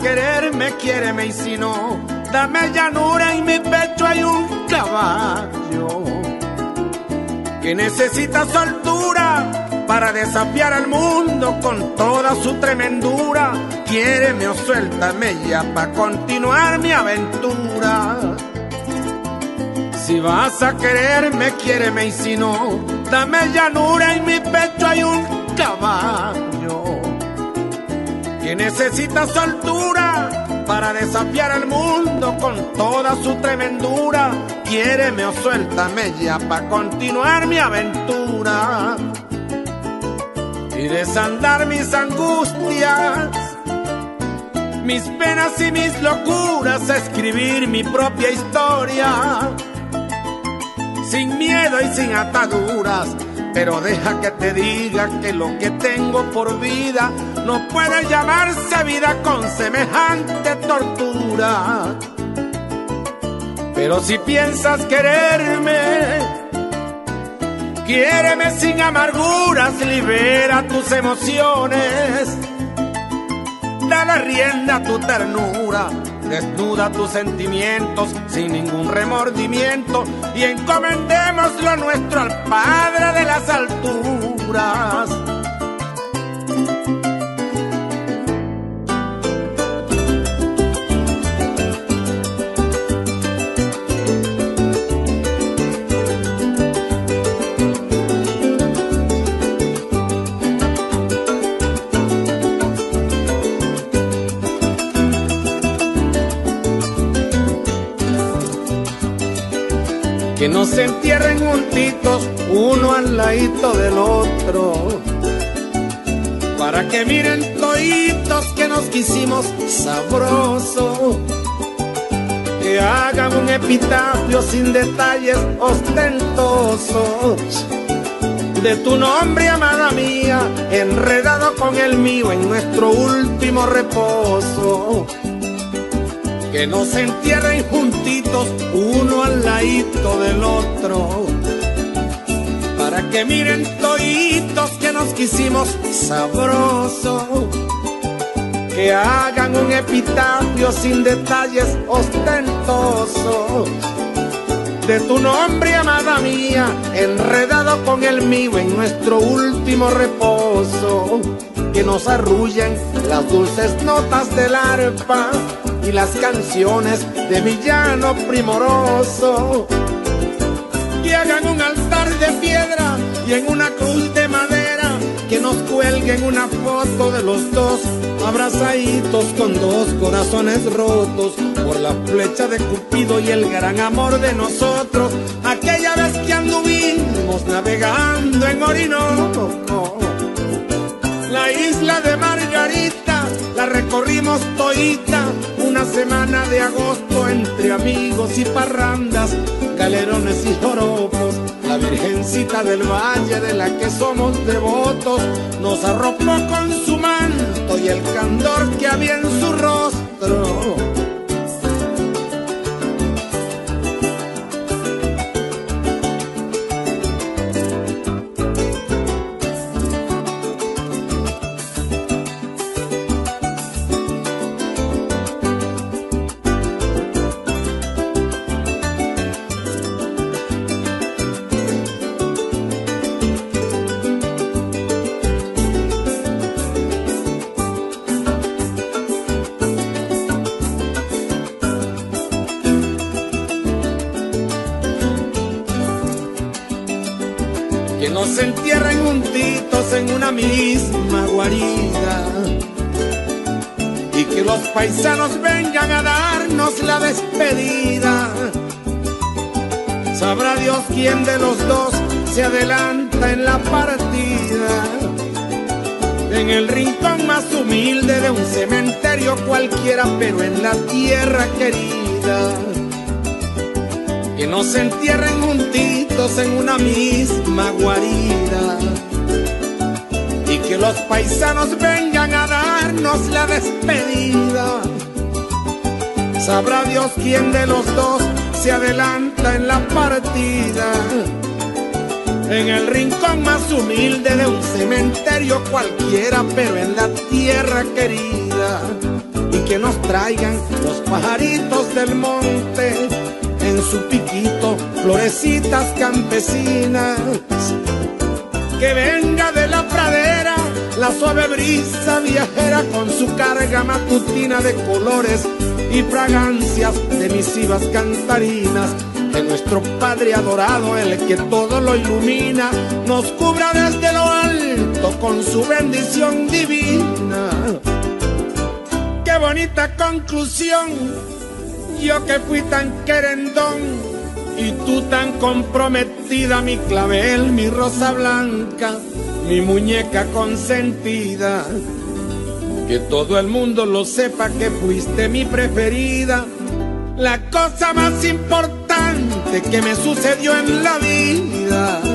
Quererme, quiéreme y si no, dame llanura en mi pecho hay un caballo que necesita soltura para desafiar al mundo con toda su tremendura. Quiéreme o suéltame ya para continuar mi aventura. Si vas a quererme, quiéreme y si no, dame llanura en mi pecho hay un caballo que necesita soltura para desafiar al mundo con toda su tremendura. Quiéreme o suéltame ya para continuar mi aventura y desandar mis angustias, mis penas y mis locuras, escribir mi propia historia sin miedo y sin ataduras. Pero deja que te diga que lo que tengo por vida no puede llamarse vida con semejante tortura. Pero si piensas quererme, quiéreme sin amarguras, libera tus emociones. Dale rienda a tu ternura, desnuda tus sentimientos sin ningún remordimiento y encomendemos lo nuestro al Padre de las alturas. Juntitos uno al ladito del otro. Para que miren toitos que nos quisimos sabroso. Que hagan un epitafio sin detalles ostentosos. De tu nombre, amada mía, enredado con el mío en nuestro último reposo que no se entierren juntitos uno al ladito del otro. Que miren toitos que nos quisimos sabroso. Que hagan un epitafio sin detalles ostentosos. De tu nombre, amada mía, enredado con el mío en nuestro último reposo que nos arrullen las dulces notas del arpa y las canciones de villano primoroso. Que hagan un de piedra y en una cruz de madera que nos cuelguen una foto de los dos abrazaditos con dos corazones rotos por la flecha de Cupido y el gran amor de nosotros. Aquella vez que anduvimos navegando en Orinoco, la isla de Margarita la recorrimos todita una semana de agosto entre amigos y parrandas, galerones y joropos Virgencita del Valle de la que somos devotos nos arropó con su manto y el candor que había en su rostro. Se entierren juntitos en una misma guarida y que los paisanos vengan a darnos la despedida. Sabrá Dios quién de los dos se adelanta en la partida. En el rincón más humilde de un cementerio cualquiera, pero en la tierra querida que no se entierren juntitos en una misma guarida y que los paisanos vengan a darnos la despedida. Sabrá Dios quién de los dos se adelanta en la partida. En el rincón más humilde de un cementerio cualquiera, pero en la tierra querida. Y que nos traigan los pajaritos del monte en su piquito florecitas campesinas. Que venga de la pradera la suave brisa viajera con su carga matutina de colores y fragancias de misivas cantarinas. Que nuestro Padre adorado, el que todo lo ilumina, nos cubra desde lo alto con su bendición divina. Qué bonita conclusión yo que fui tan querendón y tú tan comprometida, mi clavel, mi rosa blanca, mi muñeca consentida. Que todo el mundo lo sepa que fuiste mi preferida, la cosa más importante que me sucedió en la vida.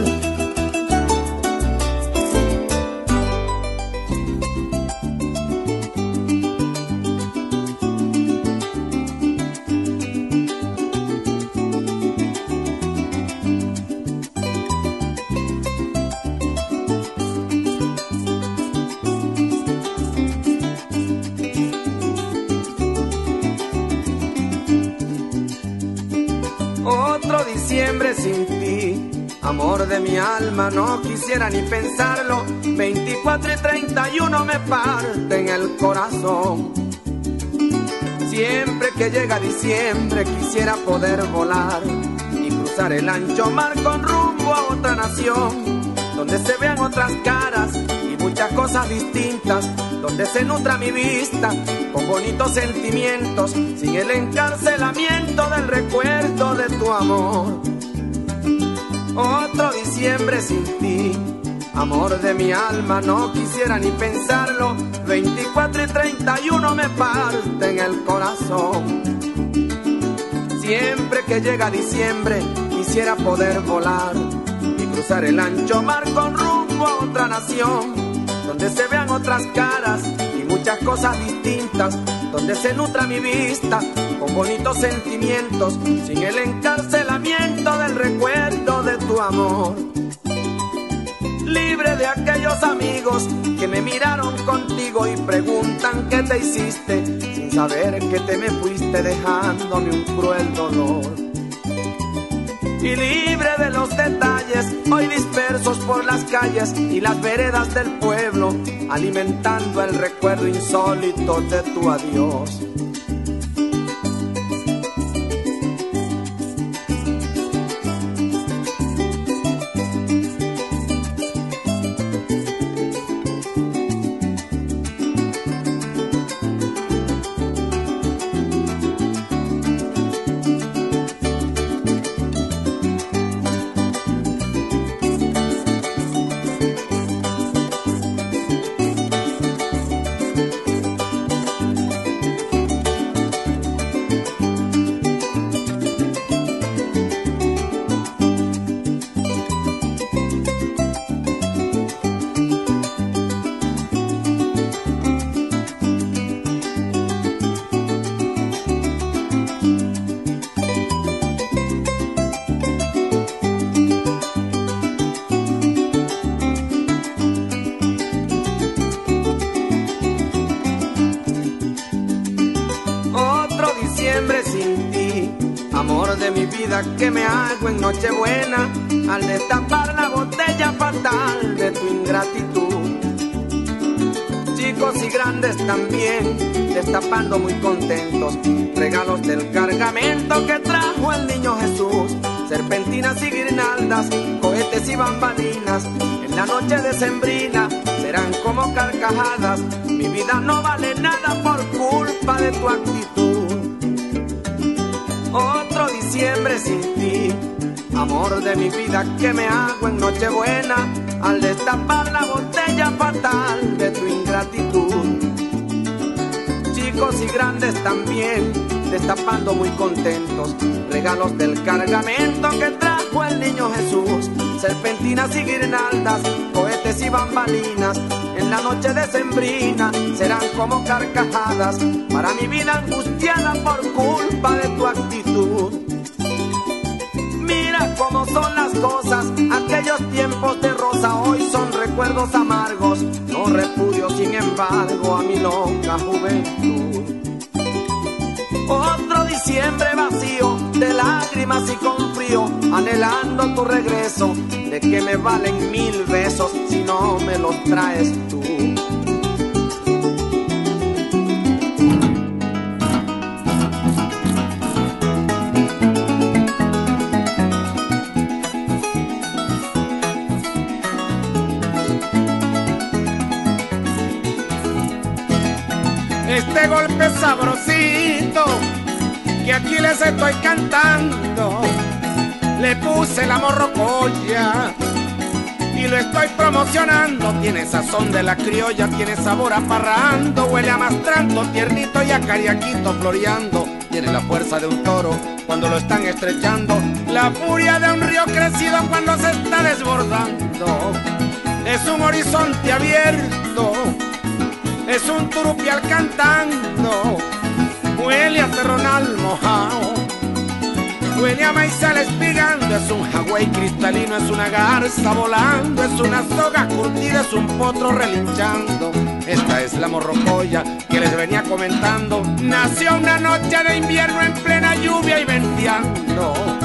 De mi alma, no quisiera ni pensarlo. 24 y 31 me parten el corazón. Siempre que llega diciembre quisiera poder volar y cruzar el ancho mar con rumbo a otra nación, donde se vean otras caras y muchas cosas distintas, donde se nutra mi vista con bonitos sentimientos, sin el encarcelamiento del recuerdo de tu amor otro diciembre sin ti. Amor de mi alma, no quisiera ni pensarlo. 24 y 31 me parten el corazón. Siempre que llega diciembre, quisiera poder volar y cruzar el ancho mar con rumbo a otra nación, donde se vean otras caras y muchas cosas distintas, donde se nutra mi vista con bonitos sentimientos, sin el encarcelamiento del recuerdo de tu amor. Libre de aquellos amigos que me miraron contigo y preguntan qué te hiciste, sin saber que te me fuiste dejándome un cruel dolor. Y libre de los detalles hoy dispersos por las calles y las veredas del pueblo, alimentando el recuerdo insólito de tu adiós. Hago en Nochebuena al destapar la botella fatal de tu ingratitud. Chicos y grandes también, destapando muy contentos regalos del cargamento que trajo el niño Jesús. Serpentinas y guirnaldas, cohetes y bambalinas, en la noche decembrina serán como carcajadas. Mi vida no vale nada por culpa de tu actitud otro diciembre sin ti. Amor de mi vida que me hago en Nochebuena al destapar la botella fatal de tu ingratitud. Chicos y grandes también destapando muy contentos regalos del cargamento que trajo el niño Jesús. Serpentinas y guirnaldas, cohetes y bambalinas en la noche decembrina serán como carcajadas para mi vida angustiada por culpa de tu actitud. Cómo son las cosas, aquellos tiempos de rosa hoy son recuerdos amargos, no repudio sin embargo a mi loca juventud. Otro diciembre vacío de lágrimas y con frío, anhelando tu regreso, de que me valen mil besos si no me los traes tú. Este golpe sabrosito que aquí les estoy cantando. Le puse la morrocoya y lo estoy promocionando. Tiene sazón de la criolla, tiene sabor a parrando, huele a mastranto, tiernito y a cariaquito floreando. Tiene la fuerza de un toro cuando lo están estrechando, la furia de un río crecido cuando se está desbordando. Es un horizonte abierto, es un turupial cantando huele a terronal mojado, huele a maizal espigando, es un Hawái cristalino, es una garza volando, es una soga curtida, es un potro relinchando. Esta es la morrocoya que les venía comentando. Nació una noche de invierno en plena lluvia y venteando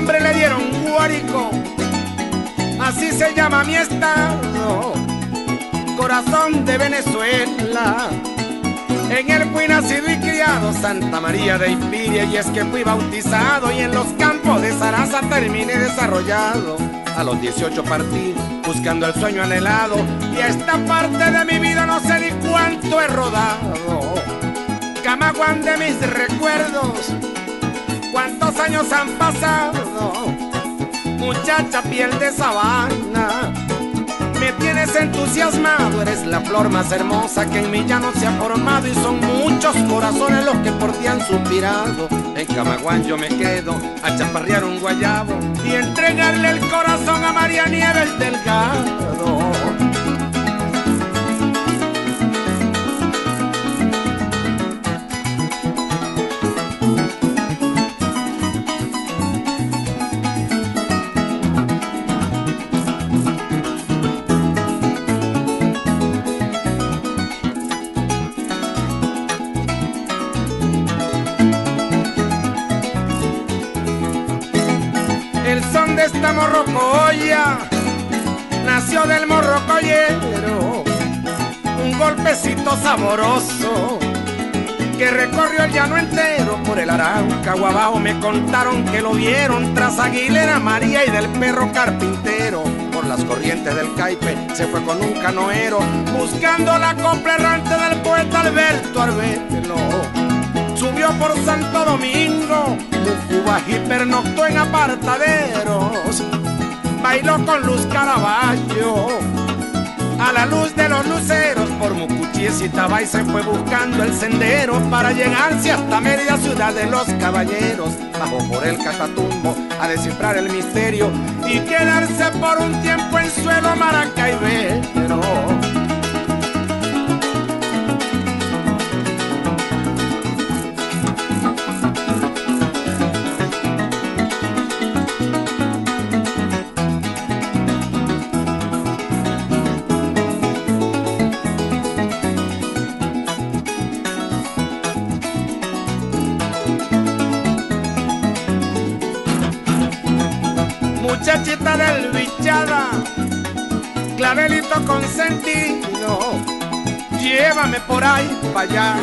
nombre le dieron Guárico, así se llama mi estado, corazón de Venezuela. En él fui nacido y criado, Santa María de Ipiria, y es que fui bautizado y en los campos de Sarasa terminé desarrollado. A los 18 partí buscando el sueño anhelado y a esta parte de mi vida no sé ni cuánto he rodado. Camaguán de mis recuerdos, cuántos años han pasado, muchacha piel de sabana. Me tienes entusiasmado, eres la flor más hermosa que en mi llano se ha formado y son muchos corazones los que por ti han suspirado. En Camaguán yo me quedo a chaparrear un guayabo y entregarle el corazón a María Nieves Delgado. Morrocoya nació del morrocoyero, un golpecito saboroso que recorrió el llano entero por el Arauca. Abajo me contaron que lo vieron tras Aguilera María y del perro carpintero. Por las corrientes del Caipe se fue con un canoero buscando la copla errante del poeta Alberto Arbelo. Subió por Santo Domingo, Y pernoctó en apartaderos. Bailó con Luz Caraballo a la luz de los luceros por Mucuchíes y Tabay se fue buscando el sendero para llegarse hasta media ciudad de los caballeros. Bajó por el catatumbo a descifrar el misterio y quedarse por un tiempo en suelo maracaibero. Clavelito consentido, llévame por ahí para allá.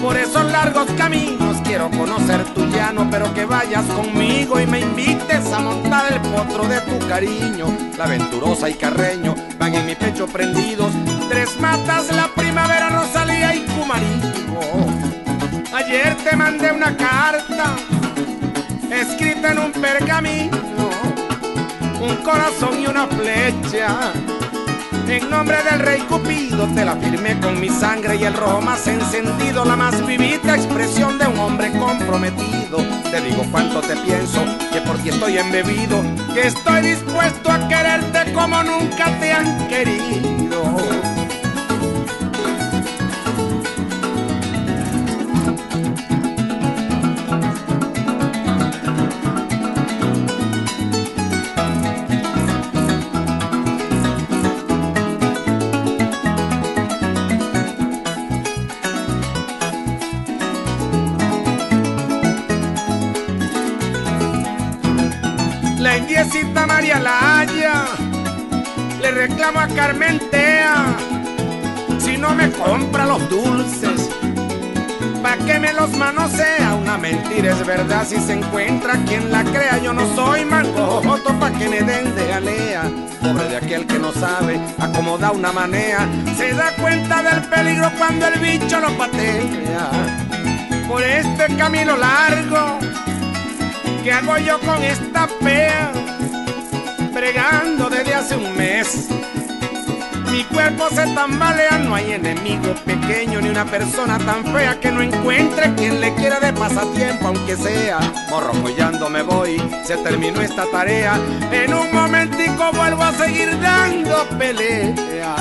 Por esos largos caminos quiero conocer tu llano, pero que vayas conmigo y me invites a montar el potro de tu cariño. La aventurosa y carreño van en mi pecho prendidos, tres matas, la primavera, Rosalía y Cumarigo. Ayer te mandé una carta escrita en un pergamino, un corazón y una flecha. En nombre del rey Cupido te la firmé con mi sangre y el rojo más encendido, la más vivita expresión de un hombre comprometido. Te digo cuánto te pienso, que por ti estoy embebido, que estoy dispuesto a quererte como nunca te han querido. María Laya le reclamo a Carmentea si no me compra los dulces. Pa' que me los manosea, una mentira es verdad si se encuentra quien la crea. Yo no soy mangojoto pa' que me den de alea. Pobre de aquel que no sabe acomoda una manea, se da cuenta del peligro cuando el bicho lo patea. Por este camino largo ¿Qué hago yo con esta pea? Bregando desde hace un mes. Mi cuerpo se tambalea, no hay enemigo pequeño ni una persona tan fea que no encuentre quien le quiera de pasatiempo, aunque sea. Morrocollando me voy, se terminó esta tarea. En un momentico vuelvo a seguir dando pelea.